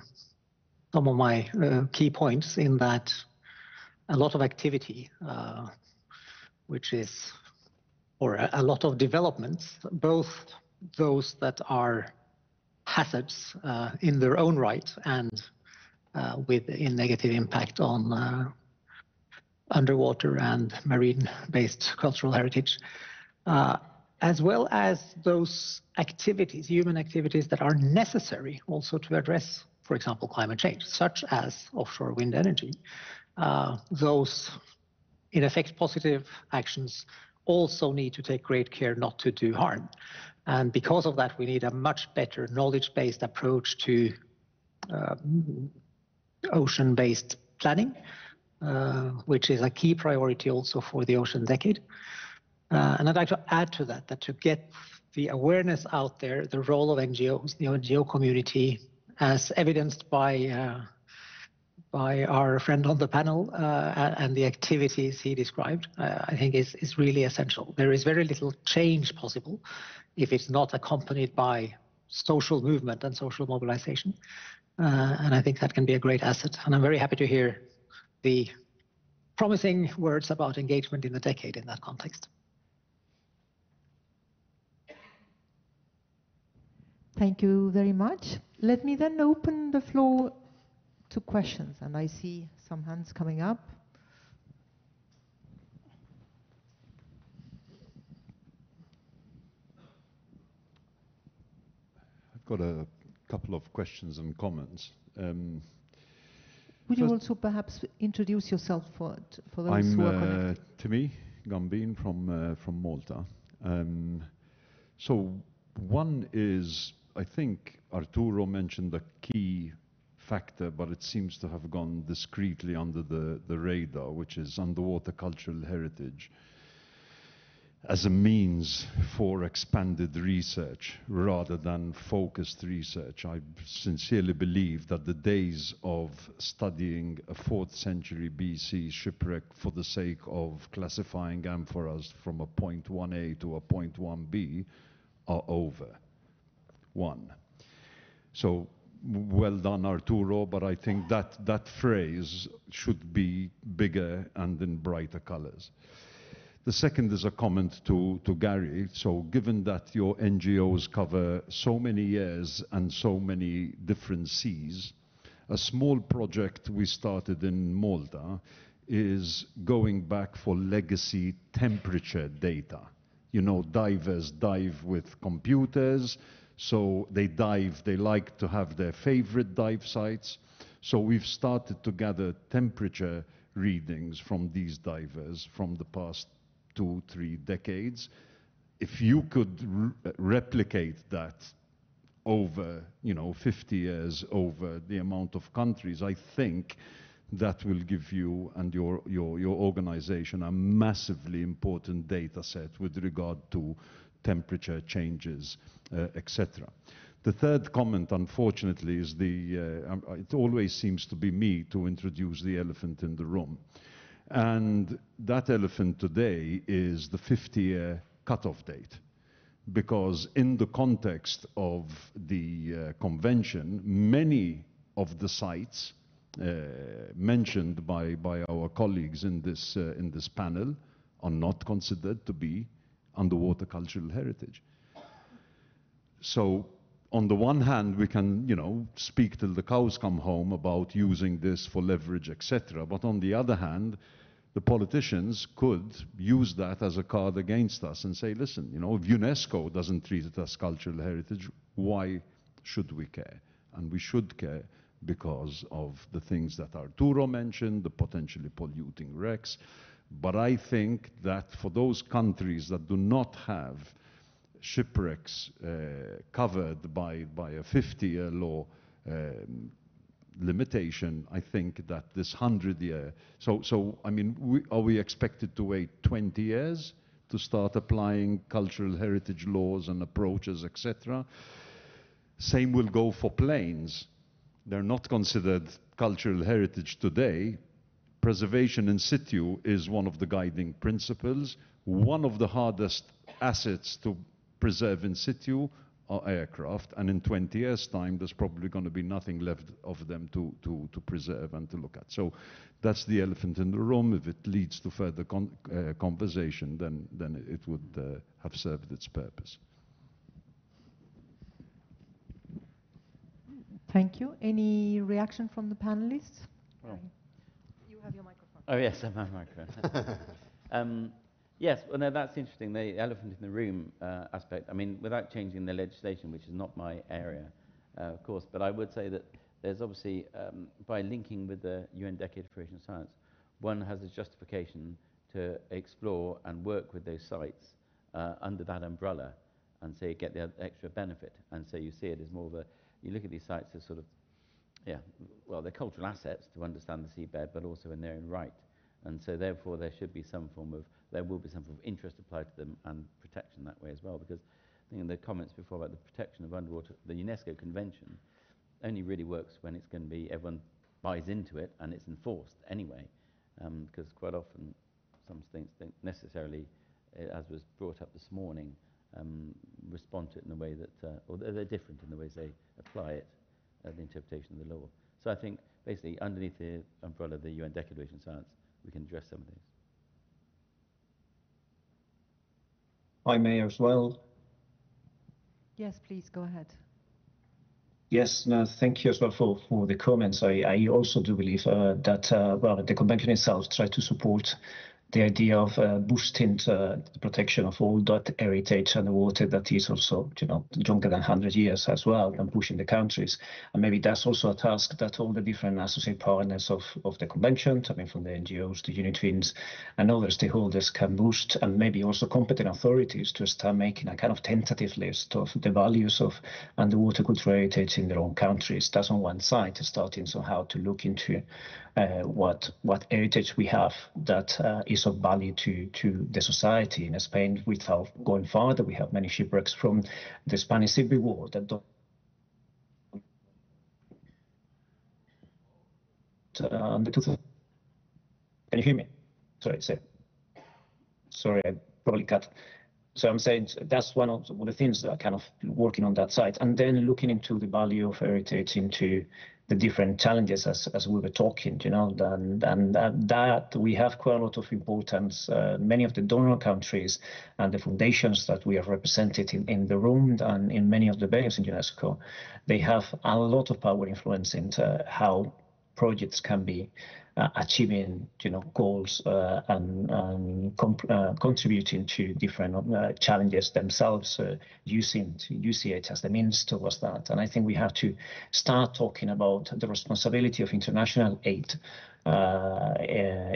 some of my uh, key points in that a lot of activity, uh, which is, or a, a, lot of developments, both those that are hazards uh, in their own right and uh, with a negative impact on uh, underwater and marine-based cultural heritage as well as those activities, human activities that are necessary also to address for example, climate change, such as offshore wind energy, uh, those in effect positive actions also need to take great care not to do harm. And because of that, we need a much better knowledge-based approach to um, ocean-based planning, uh, which is a key priority also for the ocean decade. Uh, and I'd like to add to that, that to get the awareness out there, the role of NGOs, the NGO community, as evidenced by uh, by our friend on the panel uh, and the activities he described, uh, I think is, is really essential. There is very little change possible if it's not accompanied by social movement and social mobilization. Uh, and I think that can be a great asset. And I'm very happy to hear the promising words about engagement in the decade in that context. Thank you very much. Let me then open the floor to questions, and I see some hands coming up. I've got a couple of questions and comments. Um, Would you also perhaps introduce yourself for, for those I'm who are uh, connected? Timmy Gambin from uh, from Malta. Um, so one is, I think Arturo mentioned a key factor, but it seems to have gone discreetly under the, the radar, which is underwater cultural heritage as a means for expanded research rather than focused research. I sincerely believe that the days of studying a 4th century BC shipwreck for the sake of classifying amphoras from a point 1A to a point 1B are over. One. So well done, Arturo, but I think that that phrase should be bigger and in brighter colors. The second is a comment to, to Gary. So given that your NGOs cover so many years and so many different seas, a small project we started in Malta is going back for legacy temperature data. You know, divers dive with computers, so they dive, they like to have their favorite dive sites. So we've started to gather temperature readings from these divers from the past two, three decades. If you could re replicate that over, you know, 50 years over the amount of countries, I think that will give you and your, your, your organization a massively important data set with regard to temperature changes, uh, etc. The third comment, unfortunately, is the, uh, um, it always seems to be me to introduce the elephant in the room. And that elephant today is the 50-year cutoff date. Because in the context of the uh, convention, many of the sites uh, mentioned by, by our colleagues in this, uh, in this panel are not considered to be underwater cultural heritage. So on the one hand, we can, you know, speak till the cows come home about using this for leverage, etc. But on the other hand, the politicians could use that as a card against us and say, listen, you know, if UNESCO doesn't treat it as cultural heritage, why should we care? And we should care because of the things that Arturo mentioned, the potentially polluting wrecks. But I think that for those countries that do not have shipwrecks uh, covered by, by a 50-year law um, limitation, I think that this 100 year, so, so I mean, we, are we expected to wait 20 years to start applying cultural heritage laws and approaches, etc.? Same will go for planes. They're not considered cultural heritage today. Preservation in situ is one of the guiding principles. One of the hardest assets to preserve in situ are aircraft, and in 20 years' time, there's probably going to be nothing left of them to, to, to preserve and to look at. So that's the elephant in the room. If it leads to further con uh, conversation, then, then it would uh, have served its purpose. Thank you. Any reaction from the panelists? Well, you have your microphone. Oh, yes, I have my microphone. um, Yes, well, no, that's interesting. The elephant in the room uh, aspect. I mean, without changing the legislation, which is not my area, uh, of course, but I would say that there's obviously, um, by linking with the UN Decade for Ocean Science, one has a justification to explore and work with those sites uh, under that umbrella and say get the extra benefit. And so you see it as more of a, you look at these sites as sort of, yeah, well, they're cultural assets to understand the seabed, but also in their own right. And so therefore there should be some form of, there will be some form of interest applied to them and protection that way as well. Because I think in the comments before about the protection of underwater, the UNESCO Convention only really works when it's going to be, everyone buys into it and it's enforced anyway. Because um, quite often some things don't necessarily, uh, as was brought up this morning, um, respond to it in a way that, uh, or they're different in the ways they apply it, the interpretation of the law. So I think basically underneath the umbrella of the UN Declaration of Science, we can address some of these. I may as well. Yes, please go ahead. Yes, no, thank you as well for, for the comments. I, I also do believe uh, that uh, well, the convention itself tries to support the idea of uh, boosting uh, the protection of all that heritage and the water that is also, you know, younger than 100 years as well, and pushing the countries. And maybe that's also a task that all the different associate partners of, of the convention, I mean, from the NGOs, the UNITWINs, and other stakeholders can boost, and maybe also competent authorities to start making a kind of tentative list of the values of underwater cultural heritage in their own countries. That's on one side, starting somehow to look into what what heritage we have that uh, is of value to to the society. In Spain, without going farther, we have many shipwrecks from the Spanish Civil War that don't. Uh, Can you hear me? Sorry, say. Sorry, I probably cut. So I'm saying that's one of the things that are kind of working on that side, and then looking into the value of heritage into the different challenges as, as we were talking, you know, and, and that we have quite a lot of importance. Uh, many of the donor countries and the foundations that we have represented in, in the room and in many of the venues in UNESCO, they have a lot of power influencing uh, how projects can be achieving you know goals uh, and, and uh, contributing to different uh, challenges themselves uh, using it as the means towards that and i think we have to start talking about the responsibility of international aid uh,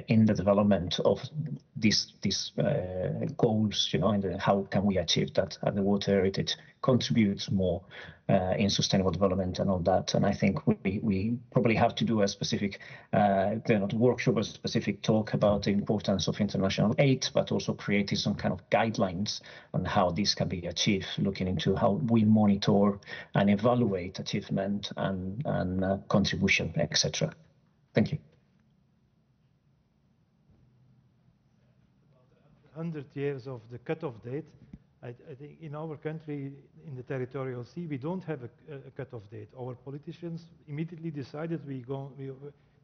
in the development of these these uh, goals, you know, and how can we achieve that? And the water heritage contributes more uh, in sustainable development and all that. And I think we we probably have to do a specific uh, workshop, a specific talk about the importance of international aid, but also creating some kind of guidelines on how this can be achieved, looking into how we monitor and evaluate achievement and and uh, contribution, etc. Thank you. 100 years of the cutoff date, I, I, think in our country, in the territorial sea, we don't have a, a cutoff date. Our politicians immediately decided we, go, we,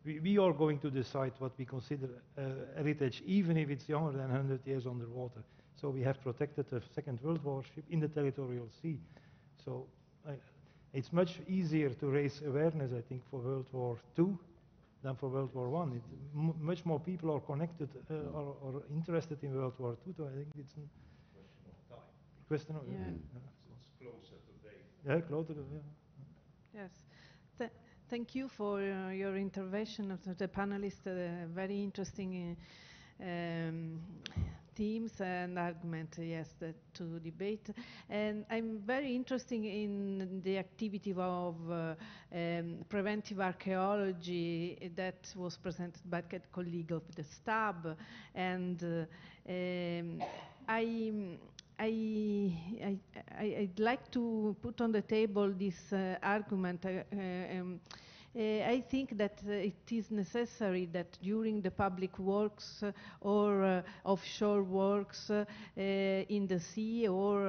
we, we are going to decide what we consider uh, heritage, even if it's younger than 100 years underwater. So we have protected the Second World War ship in the territorial sea. So I, it's much easier to raise awareness, I think, for World War II than for World War One. Much more people are connected uh, or, or, interested in World War II. So I think it's question of time. Question of yeah. yeah. It's closer today. Yeah, closer. Yeah. Yes. Th thank you for uh, your intervention of the panelists. Uh, very interesting uh, um, themes and argument, yes, to debate. And I'm very interested in the activity of uh, um, preventive archaeology that was presented by a colleague of the STAB. And uh, um, I, I, I, would like to put on the table this uh, argument. Uh, um, I think that uh, it is necessary that during the public works uh, or offshore works in the sea or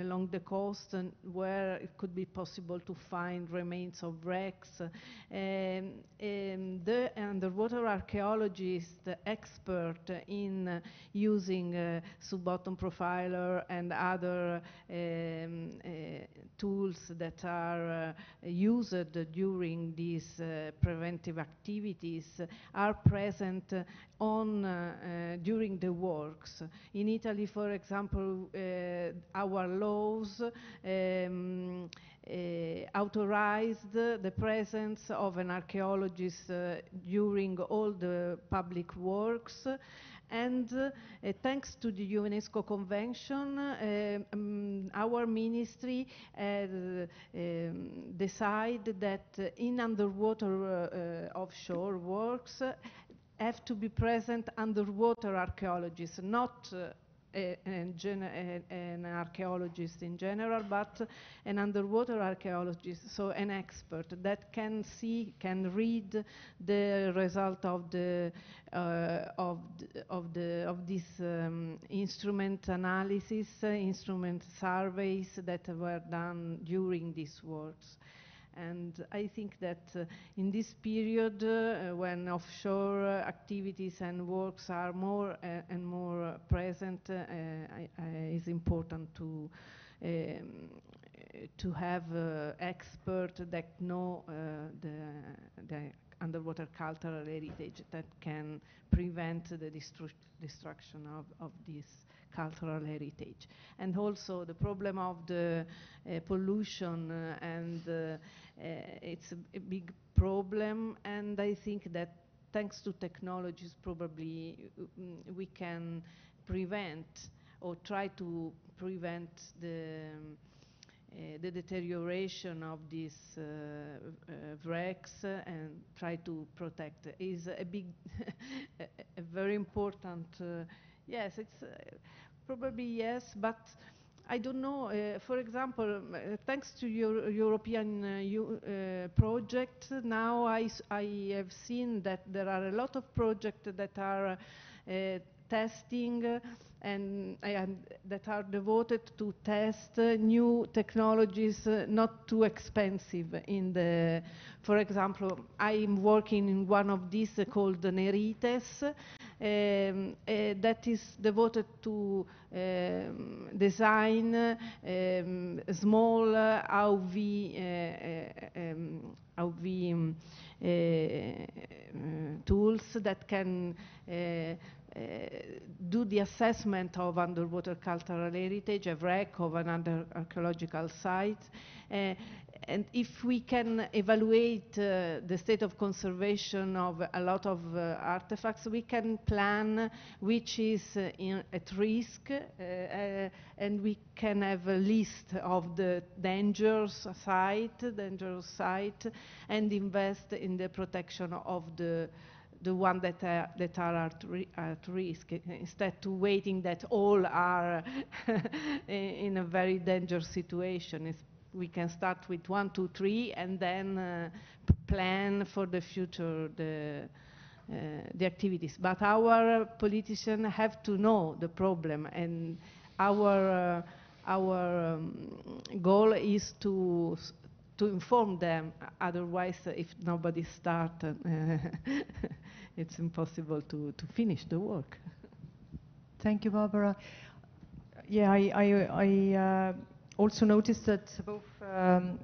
along the coast where it could be possible to find remains of wrecks, um, um, the underwater archaeologist expert in using uh, sub-bottom profiler and other um, uh, tools that are uh, used during the these uh, preventive activities are present on uh, during the works. In Italy, for example, our laws um, uh, authorized the presence of an archaeologist uh, during all the public works and uh, thanks to the UNESCO Convention, uh, um, our ministry um, decided that in underwater uh, offshore works have to be present underwater archaeologists, not an archaeologist in general, but an underwater archaeologist, so an expert that can see, can read the result of the uh, of the, of the of this um, instrument analysis, uh, instrument surveys that were done during these works. And I think that uh, in this period, uh, when offshore uh, activities and works are more uh, and more present, uh, I, I it's important to um, to have experts that know the, the underwater cultural heritage that can prevent the destru destruction of, of this cultural heritage. And also the problem of the uh, pollution uh, and uh, it's a, a, big problem and I think that thanks to technologies probably mm, we can prevent or try to prevent the um, uh, the deterioration of these uh, uh, wrecks and try to protect is a big, a, a, very important. yes, it's probably yes, but I don't know. Uh, for example, uh, thanks to your European uh, project, now I, I have seen that there are a lot of projects that are testing and, and, that are devoted to test uh, new technologies uh, not too expensive in the for example i'm working in one of these uh, called nerites um, that is devoted to um, design um, small UV um, UV um, tools that can do the assessment of underwater cultural heritage, a wreck of another archaeological site. Uh, and if we can evaluate uh, the state of conservation of a lot of uh, artifacts, we can plan which is uh, at risk, uh, and we can have a list of the dangerous site, dangerous site, and invest in the protection of the the one that, uh, that are at, at, risk, instead to waiting that all are in a very dangerous situation. It's, we can start with one, two, three, and then uh, plan for the future the, uh, the activities. But our politicians have to know the problem, and our, uh, our um, goal is to to inform them. Otherwise, if nobody starts, uh, it's impossible to, to finish the work. Thank you, Barbara. Yeah, I, I, I uh, also noticed that both um,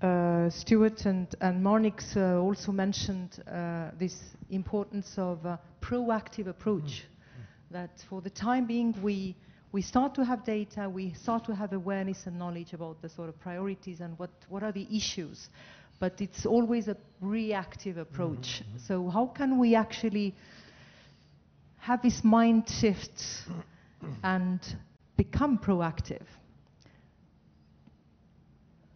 uh, Stuart and, and Marnix uh, also mentioned uh, this importance of a proactive approach. Mm -hmm. That for the time being, we we start to have data, we start to have awareness and knowledge about the sort of priorities and what, what are the issues. But it's always a reactive approach. Mm -hmm. So how can we actually have this mind shift and become proactive?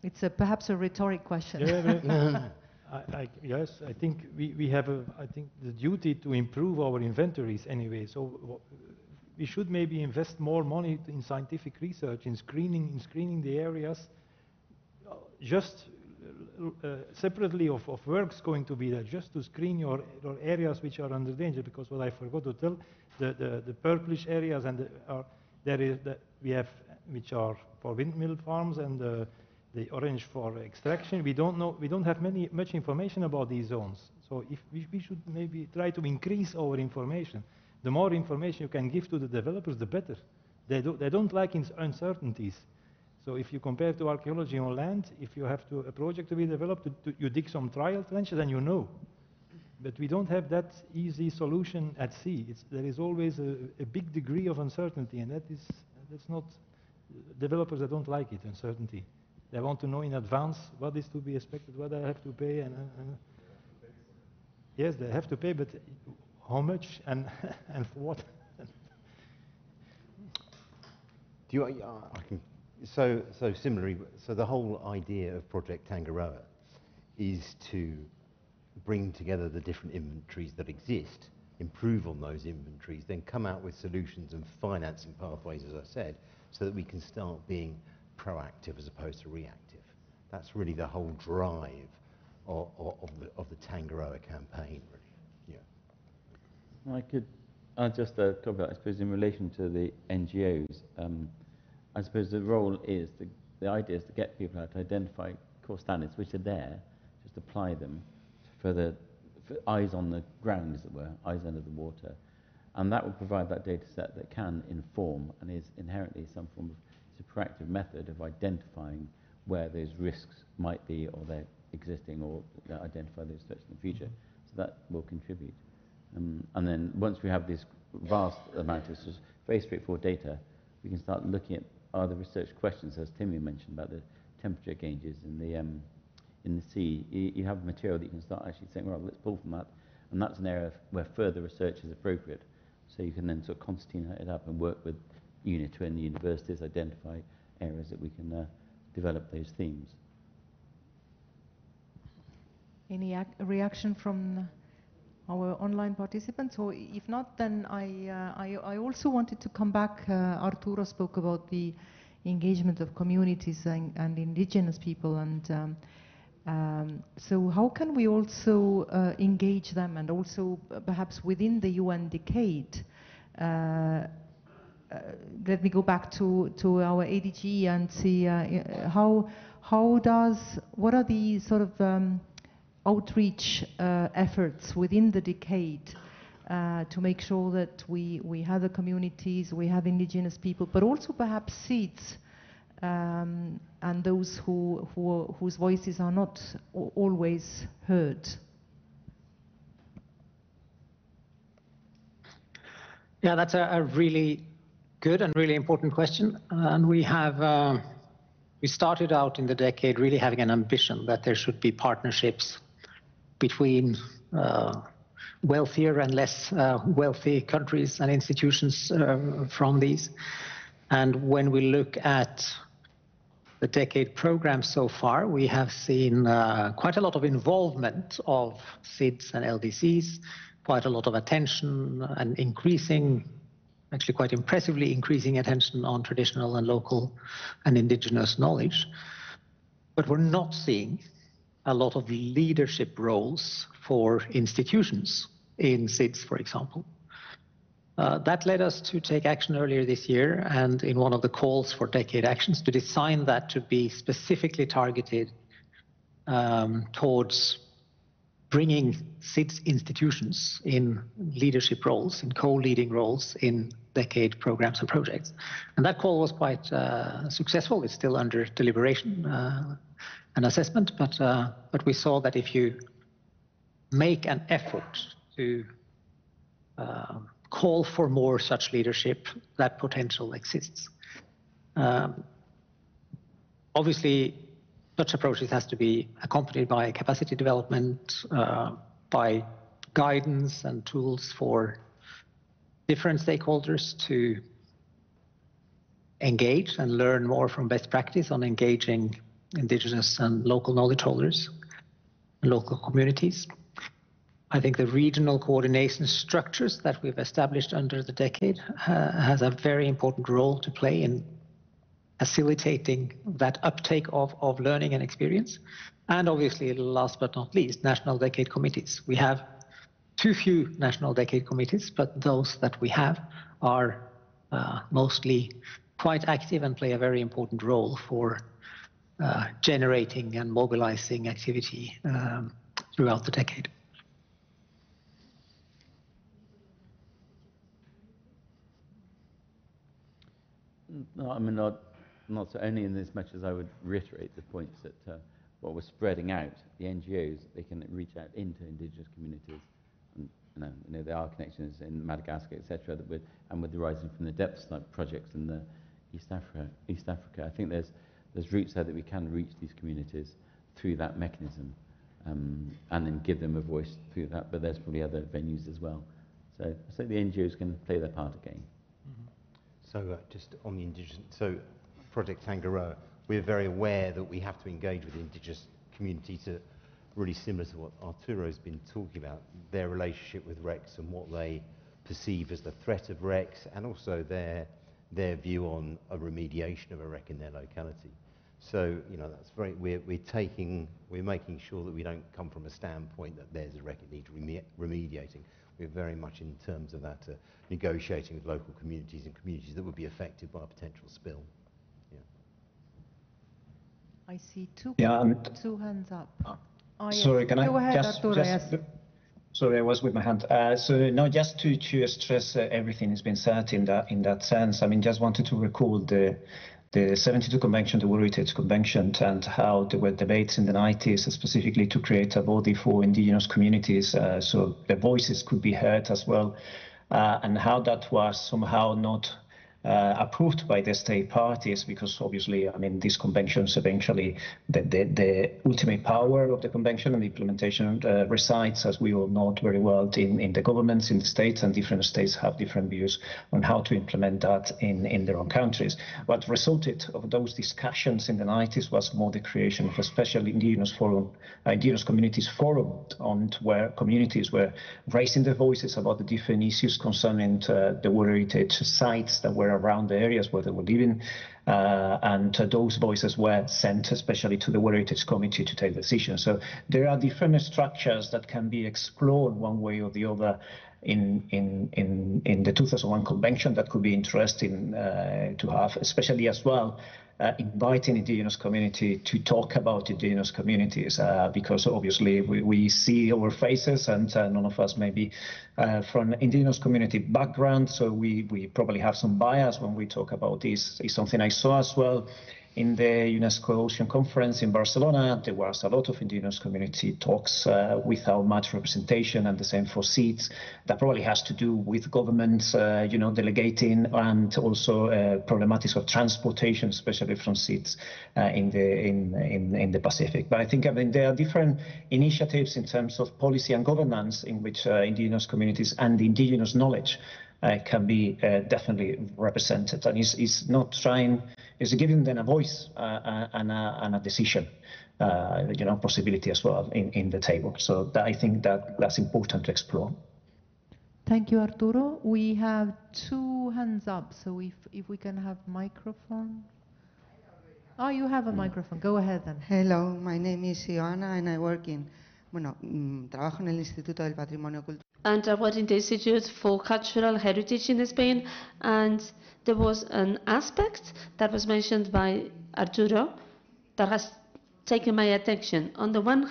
It's a, perhaps a rhetoric question. Yeah, I, I, yes, I think we, we have a, I think the duty to improve our inventories anyway. So we should maybe invest more money in scientific research, in screening, in screening the areas, uh, just uh, separately of, of works going to be there, just to screen your, your, areas which are under danger. Because what I forgot to tell, the, the, the purplish areas and the, are, there is that we have which are for windmill farms and the, the orange for extraction. We don't know, we don't have many much information about these zones. So if we, we should maybe try to increase our information the more information you can give to the developers, the better. They, do, they don't like uncertainties. So if you compare to archaeology on land, if you have to, a project to be developed, to, to, you dig some trial trenches and you know. But we don't have that easy solution at sea. It's, there is always a, a big degree of uncertainty, and that is that's not uh, developers that don't like it, uncertainty. They want to know in advance what is to be expected, what I have to pay, and, and yes, they have to pay, but how much and and for what? Do you, uh, I can, so, so similarly, so the whole idea of Project Tangaroa is to bring together the different inventories that exist, improve on those inventories, then come out with solutions and financing pathways, as I said, so that we can start being proactive as opposed to reactive. That's really the whole drive of, of, the, of the Tangaroa campaign, really. Yeah. I could I'll just uh, talk about, I suppose, in relation to the NGOs. Um, I suppose the role is, the, the idea is to get people out to identify core standards which are there, just apply them for the for eyes on the ground, as it were, eyes under the water. And that will provide that data set that can inform and is inherently some form of it's a proactive method of identifying where those risks might be or they're existing or identify those threats in the future. So that will contribute. Um, and then once we have this vast amount of very straightforward data, we can start looking at other research questions, as Timmy mentioned about the temperature changes in the um, in the sea. You, you, have material that you can start actually saying, well, let's pull from that, and that's an area where further research is appropriate. So you can then sort of concertina it up and work with UNITO and the universities, identify areas that we can uh, develop those themes. Any reaction from our online participants, or if not, then I, uh, I, I, also wanted to come back. Uh, Arturo spoke about the engagement of communities and, and indigenous people, and um, um, so how can we also uh, engage them, and also uh, perhaps within the UN decade? Uh, uh, let me go back to, to our ADG and see how how does what are the sort of um, outreach uh, efforts within the decade uh, to make sure that we, we have the communities, we have indigenous people, but also perhaps SIDS um, and those who, who, whose voices are not always heard. Yeah, that's a, a really good and really important question. And we have, uh, we started out in the decade really having an ambition that there should be partnerships between uh, wealthier and less uh, wealthy countries and institutions uh, from these. And when we look at the decade program so far, we have seen uh, quite a lot of involvement of SIDS and LDCs, quite a lot of attention and increasing, actually quite impressively increasing attention on traditional and local and indigenous knowledge. But we're not seeing a lot of leadership roles for institutions in SIDS, for example. Uh, that led us to take action earlier this year and in one of the calls for decade actions to design that to be specifically targeted um, towards bringing SIDS institutions in leadership roles, in co-leading roles in decade programs and projects. And that call was quite uh, successful. It's still under deliberation. Uh, an assessment, but, uh, but we saw that if you make an effort to uh, call for more such leadership, that potential exists. Um, obviously, such approaches has to be accompanied by capacity development, uh, by guidance and tools for different stakeholders to engage and learn more from best practice on engaging indigenous and local knowledge holders and local communities. I think the regional coordination structures that we've established under the decade uh, has a very important role to play in facilitating that uptake of, of learning and experience. And obviously, last but not least, national decade committees. We have too few national decade committees, but those that we have are uh, mostly quite active and play a very important role for uh, generating and mobilizing activity um, throughout the decade. No, I mean, not, not so only in as much as I would reiterate the points that uh, what we're spreading out, the NGOs, they can reach out into indigenous communities. And, you know, you know there are connections in Madagascar, etc., and with the Rising from the Depths type projects in the East Africa, East Africa, I think there's, there's routes there that we can reach these communities through that mechanism um, and then give them a voice through that, but there's probably other venues as well. So, so the NGOs can play their part again. So uh, just on the indigenous, so Project Tangaroa, we're very aware that we have to engage with the indigenous community to really similar to what Arturo's been talking about, their relationship with wrecks and what they perceive as the threat of wrecks and also their, their view on a remediation of a wreck in their locality. So, you know, that's very, we're, we're taking, we're making sure that we don't come from a standpoint that there's a wreck it needs reme remediating. We're very much in terms of that, uh, negotiating with local communities and communities that would be affected by a potential spill. I see two, Yeah, two hands up. Oh, yes. Sorry, can I Go ahead, just, Arturo, just yes. sorry, I was with my hand. Uh, so no, just to to stress uh, everything has been said in that in that sense. I mean, just wanted to recall the the 72 convention, the World Heritage Convention, and how there were debates in the 90s specifically to create a body for indigenous communities, uh, so their voices could be heard as well, uh, and how that was somehow not uh, approved by the state parties because obviously, I mean, these conventions eventually, the, the, the ultimate power of the convention and the implementation uh, resides, as we all know very well, in, in the governments in the states, and different states have different views on how to implement that in, in their own countries. What resulted of those discussions in the 90s was more the creation of a special indigenous forum, uh, indigenous communities forum, on where communities were raising their voices about the different issues concerning uh, the World Heritage sites that were around the areas where they were living. Uh, and those voices were sent especially to the World Heritage Committee to take decisions. So there are different structures that can be explored one way or the other in, in, in, in the 2001 convention that could be interesting uh, to have, especially as well uh, inviting indigenous community to talk about indigenous communities uh, because obviously we, we, see our faces and uh, none of us may be uh, from indigenous community background. So we, we probably have some bias when we talk about this. Is something I saw as well in the UNESCO Ocean Conference in Barcelona, there was a lot of indigenous community talks uh, without much representation, and the same for SIDS. That probably has to do with governments, uh, you know, delegating, and also uh, problematics of transportation, especially from SIDS uh, in the in, in in the Pacific. But I think I mean there are different initiatives in terms of policy and governance in which uh, indigenous communities and indigenous knowledge uh, can be definitely represented and is, is not trying, is giving them a voice uh, uh and, a, and a decision, uh, you know, possibility as well in, in the table. So that, I think that that's important to explore. Thank you, Arturo. We have two hands up, so if, if we can have microphone. Oh, you have a microphone. Go ahead then. Hello, my name is Ioana and I work in, bueno, mm, trabajo en el Instituto del Patrimonio Cultural. and I work in the Institute for Cultural Heritage in Spain, and there was an aspect that was mentioned by Arturo that has taken my attention. On the one,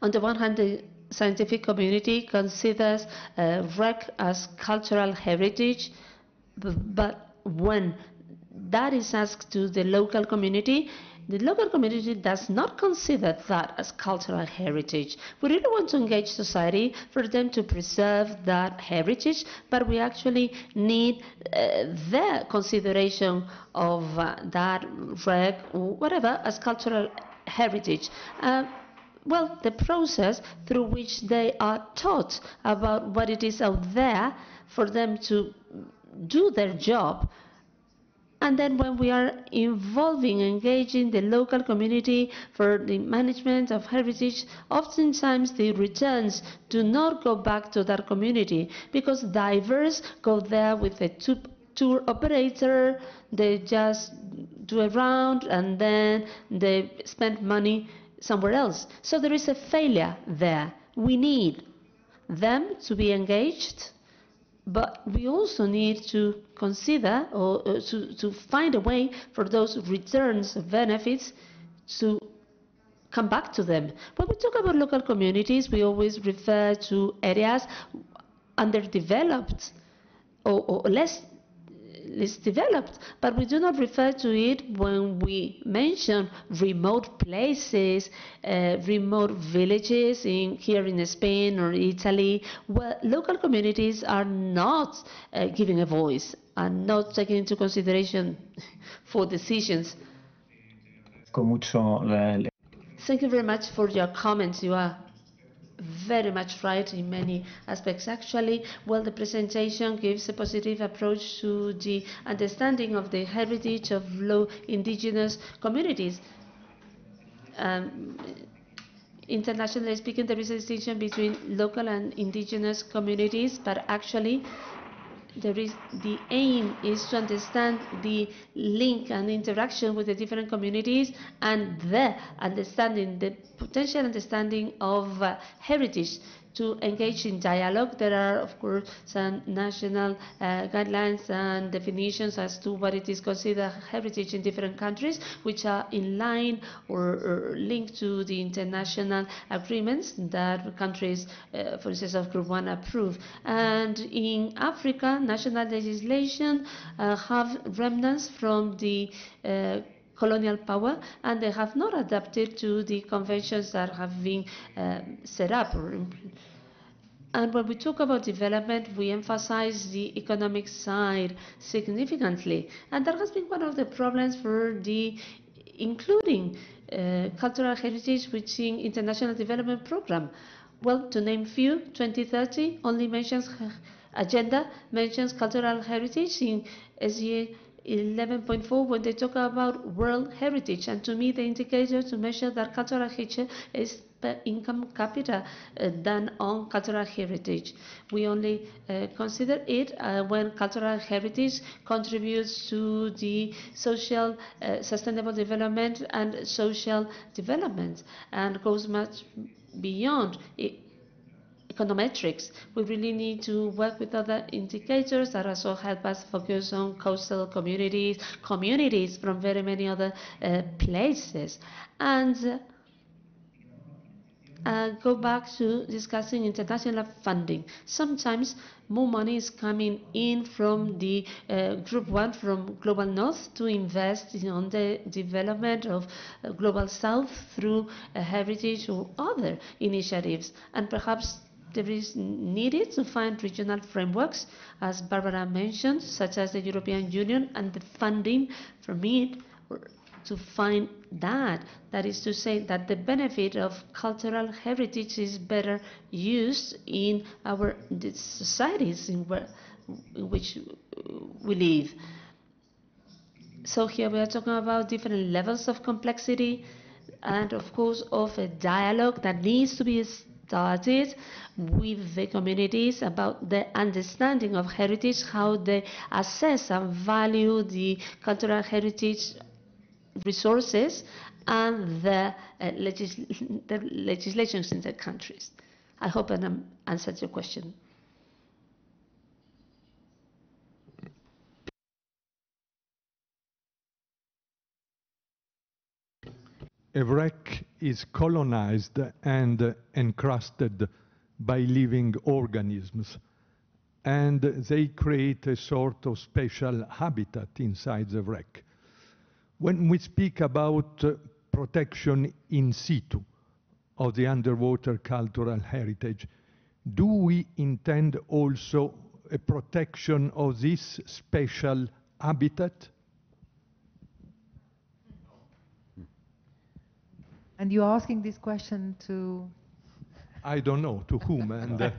on the one hand, the scientific community considers uh, wreck as cultural heritage, but when that is asked to the local community, the local community does not consider that as cultural heritage. We really want to engage society for them to preserve that heritage, but we actually need uh, their consideration of uh, that or whatever as cultural heritage. Uh, well, the process through which they are taught about what it is out there for them to do their job and then when we are involving, engaging the local community for the management of heritage, oftentimes the returns do not go back to that community because divers go there with a tour operator, they just do a round and then they spend money somewhere else. So there is a failure there. We need them to be engaged but we also need to consider or uh, to, to find a way for those returns of benefits to come back to them. When we talk about local communities, we always refer to areas underdeveloped or, or less is developed, but we do not refer to it when we mention remote places, uh, remote villages in, here in Spain or Italy, where local communities are not uh, giving a voice and not taken into consideration for decisions. La- Thank you very much for your comments. You are very much right in many aspects. Actually, well, the presentation gives a positive approach to the understanding of the heritage of low indigenous communities. Um, internationally speaking, there is a distinction between local and indigenous communities, but actually, there is the aim is to understand the link and interaction with the different communities and the understanding, the potential understanding of uh, heritage to engage in dialogue. There are, of course, some national uh, guidelines and definitions as to what it is considered heritage in different countries, which are in line or, or linked to the international agreements that countries, uh, for instance, of Group 1 approve. And in Africa, national legislation uh, have remnants from the uh, colonial power and they have not adapted to the conventions that have been um, set up and when we talk about development, we emphasize the economic side significantly. And that has been one of the problems for the including uh, cultural heritage within international development program. Well, to name few, 2030 only mentions agenda mentions cultural heritage in SDG 11.4 when they talk about world heritage. And to me, the indicator to measure that cultural heritage is per income capita uh, than on cultural heritage. We only uh, consider it uh, when cultural heritage contributes to the social uh, sustainable development and social development and goes much beyond it, econometrics. We really need to work with other indicators that also help us focus on coastal communities, communities from very many other uh, places. And uh, go back to discussing international funding. Sometimes more money is coming in from the uh, Group 1 from Global North to invest in on the development of uh, Global South through uh, heritage or other initiatives. And perhaps there is needed to find regional frameworks, as Barbara mentioned, such as the European Union and the funding from it to find that. That is to say that the benefit of cultural heritage is better used in our societies in, where, in which we live. So here we are talking about different levels of complexity and of course of a dialogue that needs to be started with the communities about the understanding of heritage, how they assess and value the cultural heritage resources and the, uh, legis the legislations in the countries. I hope I answered your question. A wreck is colonized and encrusted by living organisms, and they create a sort of special habitat inside the wreck. When we speak about uh, protection in situ of the underwater cultural heritage, do we intend also a protection of this special habitat? And you're asking this question to? I don't know to whom. and uh,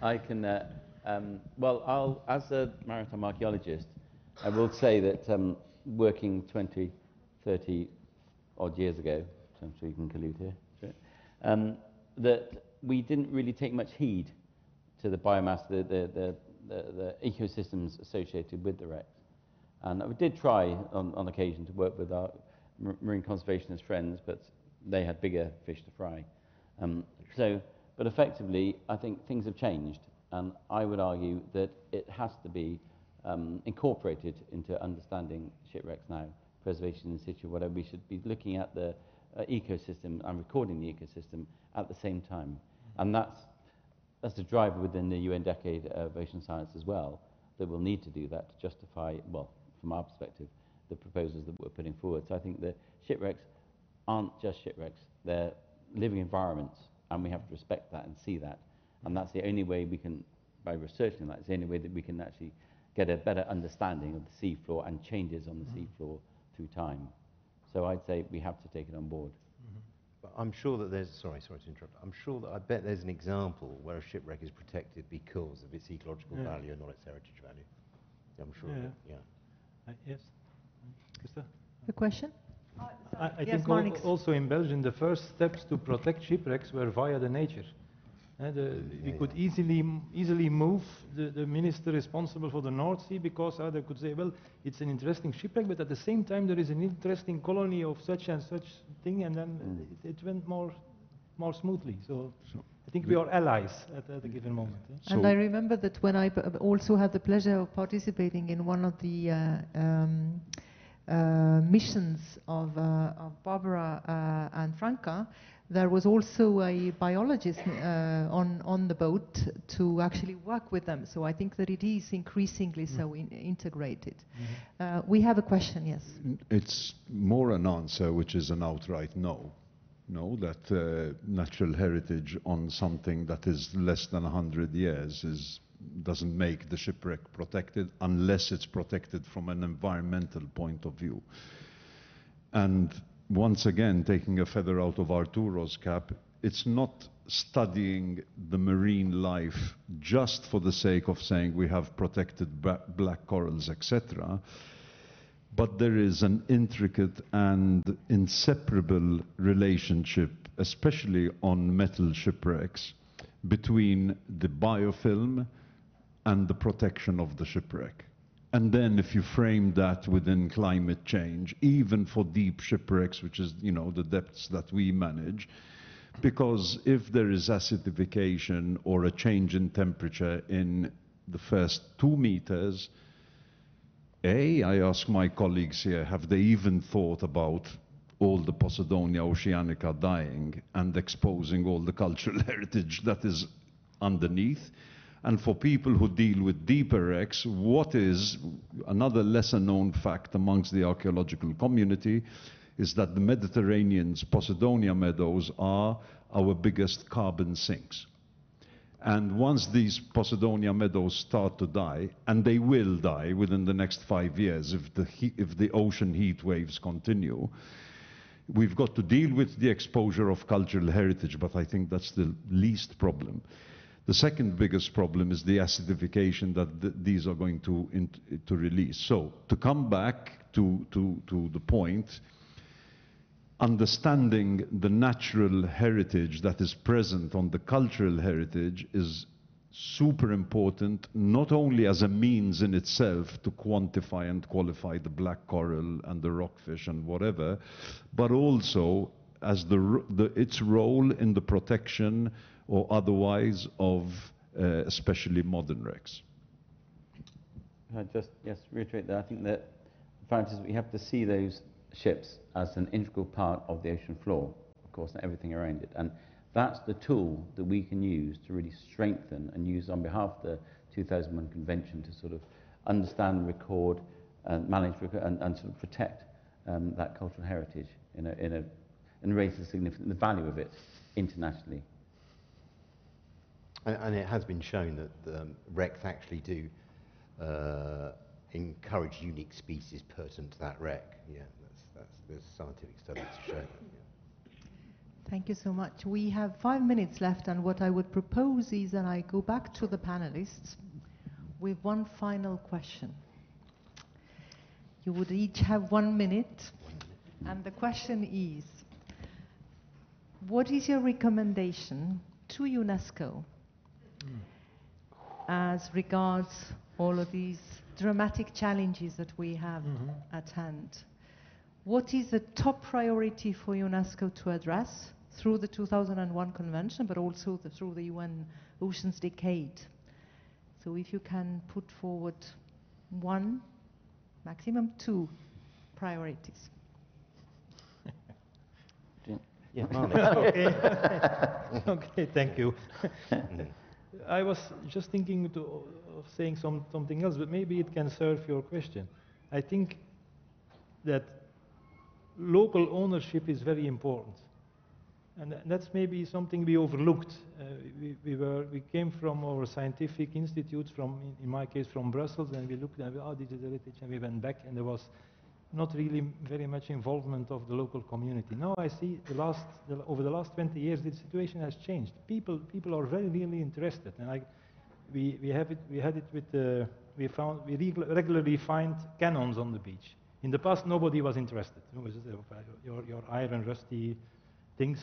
I can. Uh, um, well, I'll, as a maritime archaeologist, I will say that um, working 20, 30 odd years ago, so I'm sure you can collude here, um, that we didn't really take much heed to the biomass, the, the, the, the, the ecosystems associated with the wrecks. And we did try on, on occasion to work with our marine conservationist friends, but they had bigger fish to fry. Um, so, but effectively, I think things have changed, and I would argue that it has to be um, incorporated into understanding shipwrecks now, preservation in situ, whatever. We should be looking at the uh, ecosystem and recording the ecosystem at the same time, and that's that's a driver within the UN Decade of Ocean Science as well. that we'll need to do that to justify, well, from our perspective, the proposals that we're putting forward. So I think that shipwrecks aren't just shipwrecks, they're living environments, and we have to respect that and see that. And that's the only way we can, by researching that, it's the only way that we can actually get a better understanding of the seafloor and changes on the seafloor through time. So I'd say we have to take it on board. But I'm sure that there's, sorry, sorry to interrupt. I'm sure that I bet there's an example where a shipwreck is protected because of its ecological Yeah. value and not its heritage value. I'm sure, Yeah. that, yeah. Uh, yes. Krista? A question? I, I Yes, think al- Marnix. also in Belgium, the first steps to protect shipwrecks were via the nature. Eh, the- we yeah, could easily easily move the, the minister responsible for the North Sea because uh, they could say, well, it's an interesting shipwreck, but at the same time there is an interesting colony of such and such thing, and then uh, it, it went more more smoothly. So, I think we are allies at, at a given moment. eh. and I remember that when I p- also had the pleasure of participating in one of the uh, um, uh, missions of, uh, of Barbara uh, and Franca, there was also a biologist uh, on, on the boat to actually work with them. So I think that it is increasingly so in, integrated. Uh, we have a question, yes. It's more an answer, which is an outright no. No, that uh, natural heritage on something that is less than 100 years is, doesn't make the shipwreck protected unless it's protected from an environmental point of view. And once again, taking a feather out of Arturo's cap, it's not studying the marine life just for the sake of saying we have protected black corals, etc. But there is an intricate and inseparable relationship, especially on metal shipwrecks, between the biofilm and the protection of the shipwreck. And then if you frame that within climate change, even for deep shipwrecks, which is, you know, the depths that we manage, because if there is acidification or a change in temperature in the first two meters, A, I ask my colleagues here, have they even thought about all the Posidonia oceanica dying and exposing all the cultural heritage that is underneath? And for people who deal with deeper wrecks, what is another lesser known fact amongst the archaeological community is that the Mediterranean's Posidonia meadows are our biggest carbon sinks. And once these Posidonia meadows start to die, and they will die within the next five years if the, he- if the ocean heat waves continue, we've got to deal with the exposure of cultural heritage, but I think that's the least problem. The second biggest problem is the acidification that th- these are going to, int- to release. So, to come back to, to, to the point, understanding the natural heritage that is present on the cultural heritage is super important, not only as a means in itself to quantify and qualify the black coral and the rockfish and whatever, but also as the, the, its role in the protection or otherwise of uh, especially modern wrecks. I just yes reiterate that I think that the fact is we have to see those ships as an integral part of the ocean floor, of course, and everything around it. And that's the tool that we can use to really strengthen and use on behalf of the 2001 Convention to sort of understand, record, and manage and, and sort of protect um, that cultural heritage in a, in a, and raise the significant the value of it internationally. And, and it has been shown that um, wrecks actually do uh, encourage unique species pertinent to that wreck. Yeah, that's, that's, there's scientific studies to show that. yeah. Thank you so much. We have five minutes left, and what I would propose is that I go back to the panelists with one final question. You would each have one minute, and the question is What is your recommendation to UNESCO as regards all of these dramatic challenges that we have mm-hmm. at hand? What is the top priority for UNESCO to address through the 2001 Convention, but also the, through the UN Oceans Decade? So if you can put forward one, maximum two priorities. Yeah, okay. okay, thank you. I was just thinking to, of saying some, something else, but maybe it can serve your question. I think that local ownership is very important. And that's maybe something we overlooked. Uh, we, we, were, we came from our scientific institutes, from, in, my case, from Brussels, and we looked at, oh, digital heritage, and we went back, and there was not really very much involvement of the local community. Now I see the last, the, over the last 20 years, the situation has changed. People, people are very really interested, and I, we, we have it, we had it with, uh, we found, we regularly find cannons on the beach. In the past, nobody was interested. It was uh, your, your iron rusty things.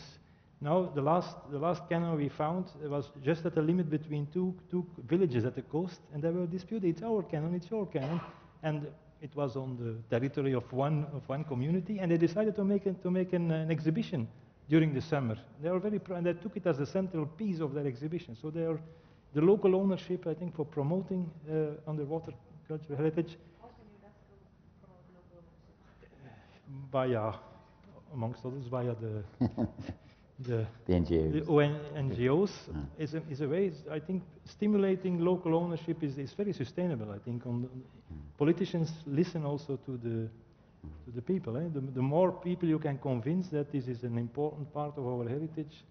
Now, the last, the last cannon we found was just at the limit between two, two villages at the coast, and they were disputing, it's our cannon, it's your cannon. And it was on the territory of one, of one community, and they decided to make, to make an, an exhibition during the summer. They were very, and they took it as the central piece of their exhibition. So they are, the local ownership, I think, for promoting uh, underwater cultural heritage. Via, amongst others, via the the, the NGOs, the NGOs yeah. is, a, is a way, I think, stimulating local ownership is, is very sustainable, I think. On the, mm. Politicians listen also to the, to the people. Eh? The, the, more people you can convince that this is an important part of our heritage,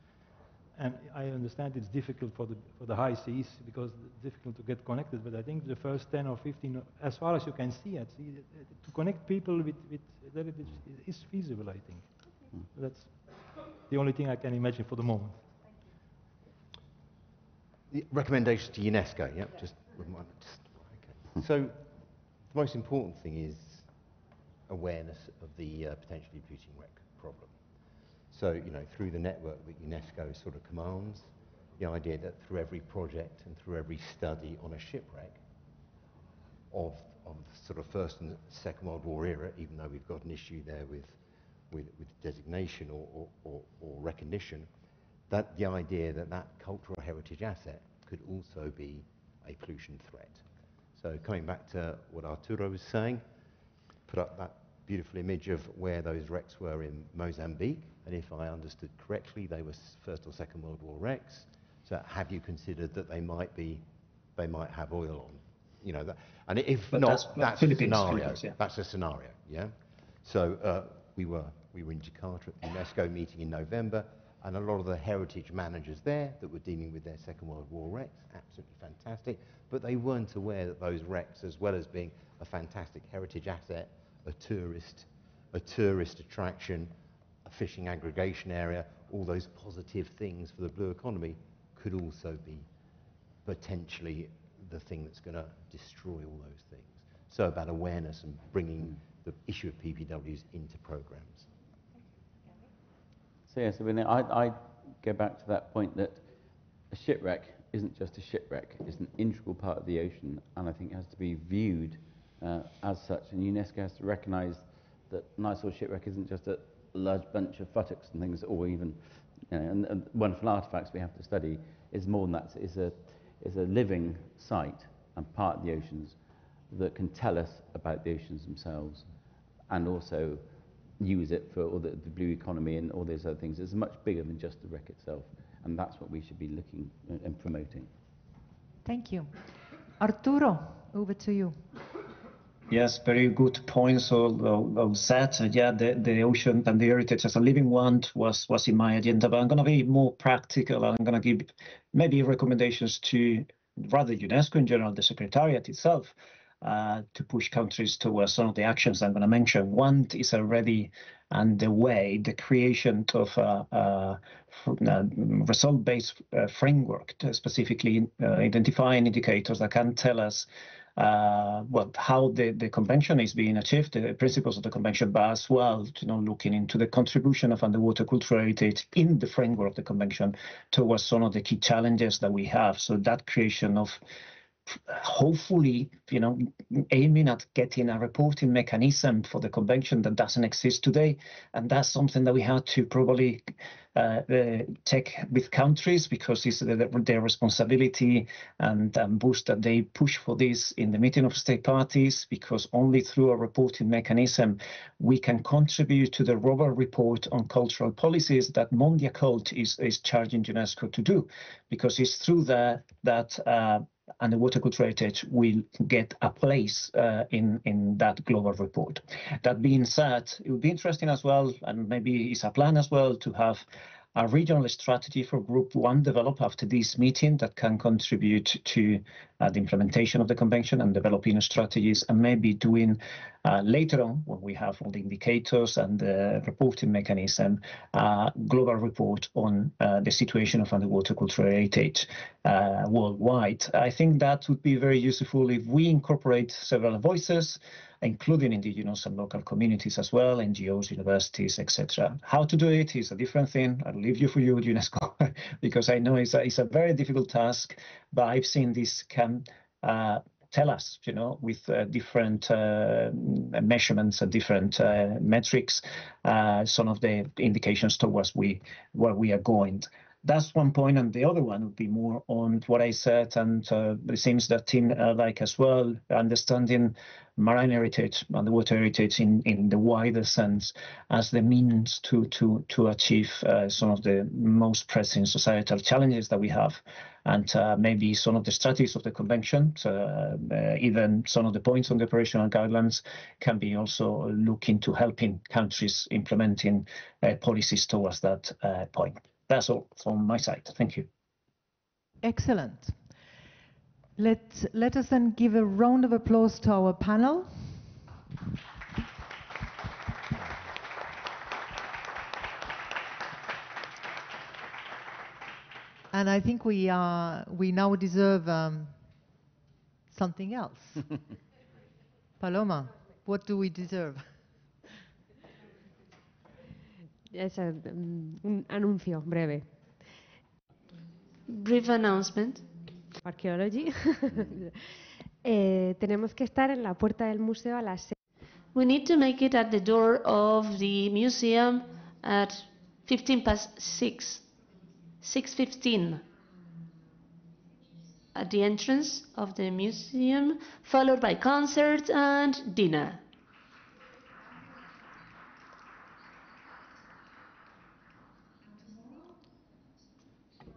and I understand it's difficult for the, for the high seas because it's difficult to get connected, but I think the first 10 or 15, as far as you can see it, to connect people with, with heritage is feasible, I think. Mm. That's the only thing I can imagine for the moment. The recommendations to UNESCO, yeah, just remind just, okay. So the most important thing is awareness of the uh, potentially polluting wreck problem. So, you know, through the network that UNESCO sort of commands, the idea that through every project and through every study on a shipwreck of, of sort of First and Second World War era, even though we've got an issue there with with, with designation or, or, or, or recognition, that the idea that that cultural heritage asset could also be a pollution threat. So coming back to what Arturo was saying, put up that beautiful image of where those wrecks were in Mozambique, and if I understood correctly, they were First or Second World War wrecks. So have you considered that they might be, they might have oil on? You know, that, and if but not, that's, that's a scenario. Yeah. That's a scenario, yeah? So uh, we were, we were in Jakarta at the UNESCO meeting in November, and a lot of the heritage managers there that were dealing with their Second World War wrecks, absolutely fantastic, but they weren't aware that those wrecks, as well as being a fantastic heritage asset, a tourist, a tourist attraction, a fishing aggregation area, all those positive things for the blue economy could also be potentially the thing that's going to destroy all those things. So about awareness and bringing the issue of PPWs into programs. So yes, I mean, I, I go back to that point that a shipwreck isn't just a shipwreck, it's an integral part of the ocean, and I think it has to be viewed uh, as such, and UNESCO has to recognize that Nice shipwreck isn't just a large bunch of futtocks and things, or even, you know, and, and wonderful artifacts we have to study is more than that. It's a, it's a living site and part of the oceans that can tell us about the oceans themselves and also use it for all the, the blue economy and all those other things. It's much bigger than just the wreck itself, and that's what we should be looking uh, and promoting. Thank you. Arturo, over to you. Yes, very good points all, of, of that. Uh, yeah, the, the ocean and the heritage as a living one was, was in my agenda, but I'm going to be more practical. I'm going to give maybe recommendations to rather UNESCO in general, the Secretariat itself, uh, to push countries towards some of the actions I'm going to mention. One is already underway, the creation of a, a, a result-based uh, framework, specifically uh, identifying indicators that can tell us uh, well, how the, the convention is being achieved, the principles of the convention, but as well, you know, looking into the contribution of underwater cultural heritage in the framework of the convention towards some of the key challenges that we have. So that creation of hopefully, you know, aiming at getting a reporting mechanism for the convention that doesn't exist today. And that's something that we had to probably uh, uh, take with countries because it's their, their responsibility and um, boost that they push for this in the meeting of state parties because only through a reporting mechanism we can contribute to the Robert report on cultural policies that Mondiacult is, is charging UNESCO to do because it's through that that uh, and the water culture heritage will get a place uh, in in that global report. That being said, it would be interesting as well, and maybe it's a plan as well to have a regional strategy for Group 1 developed after this meeting that can contribute to the implementation of the convention and developing strategies and maybe doing uh, later on when we have all the indicators and the reporting mechanism, uh, global report on uh, the situation of underwater cultural heritage uh, worldwide. I think that would be very useful if we incorporate several voices including indigenous and local communities as well, NGOs, universities, etc. How to do it is a different thing. I'll leave you for you, UNESCO, because I know it's a, it's a very difficult task, but I've seen this can uh, tell us, you know, with uh, different uh, measurements and different uh, metrics, uh, some of the indications towards we where we are going that's one point, and the other one would be more on what I said, and uh, it seems that Tim uh, like as well, understanding marine heritage, and water heritage in, in the wider sense as the means to to to achieve uh, some of the most pressing societal challenges that we have, and uh, maybe some of the strategies of the convention, uh, even some of the points on the operational guidelines can be also looking to helping countries implementing uh, policies towards that point. That's all from my side. Thank you. Excellent. Let, let us then give a round of applause to our panel. And I think we, uh, we now deserve um, something else. Paloma, what do we deserve? Es um, un anuncio breve. Brief announcement. Archaeology. eh, tenemos que estar en la puerta del museo a las 6. We need to make it at the door of the museum at 15 past 6. 6.15 at the entrance of the museum, followed by concert and dinner.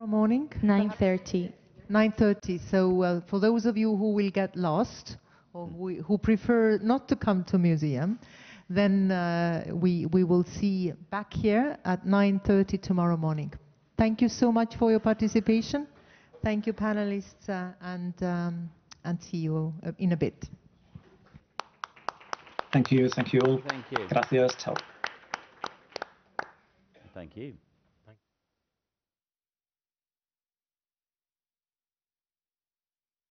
Morning? 9.30. 9.30. So uh, for those of you who will get lost or who, who prefer not to come to museum, then uh, we, we will see back here at 9.30 tomorrow morning. Thank you so much for your participation. Thank you, panelists, uh, and, um, and see you uh, in a bit. Thank you. Thank you all. Thank you. Gracias. Ciao. Thank you.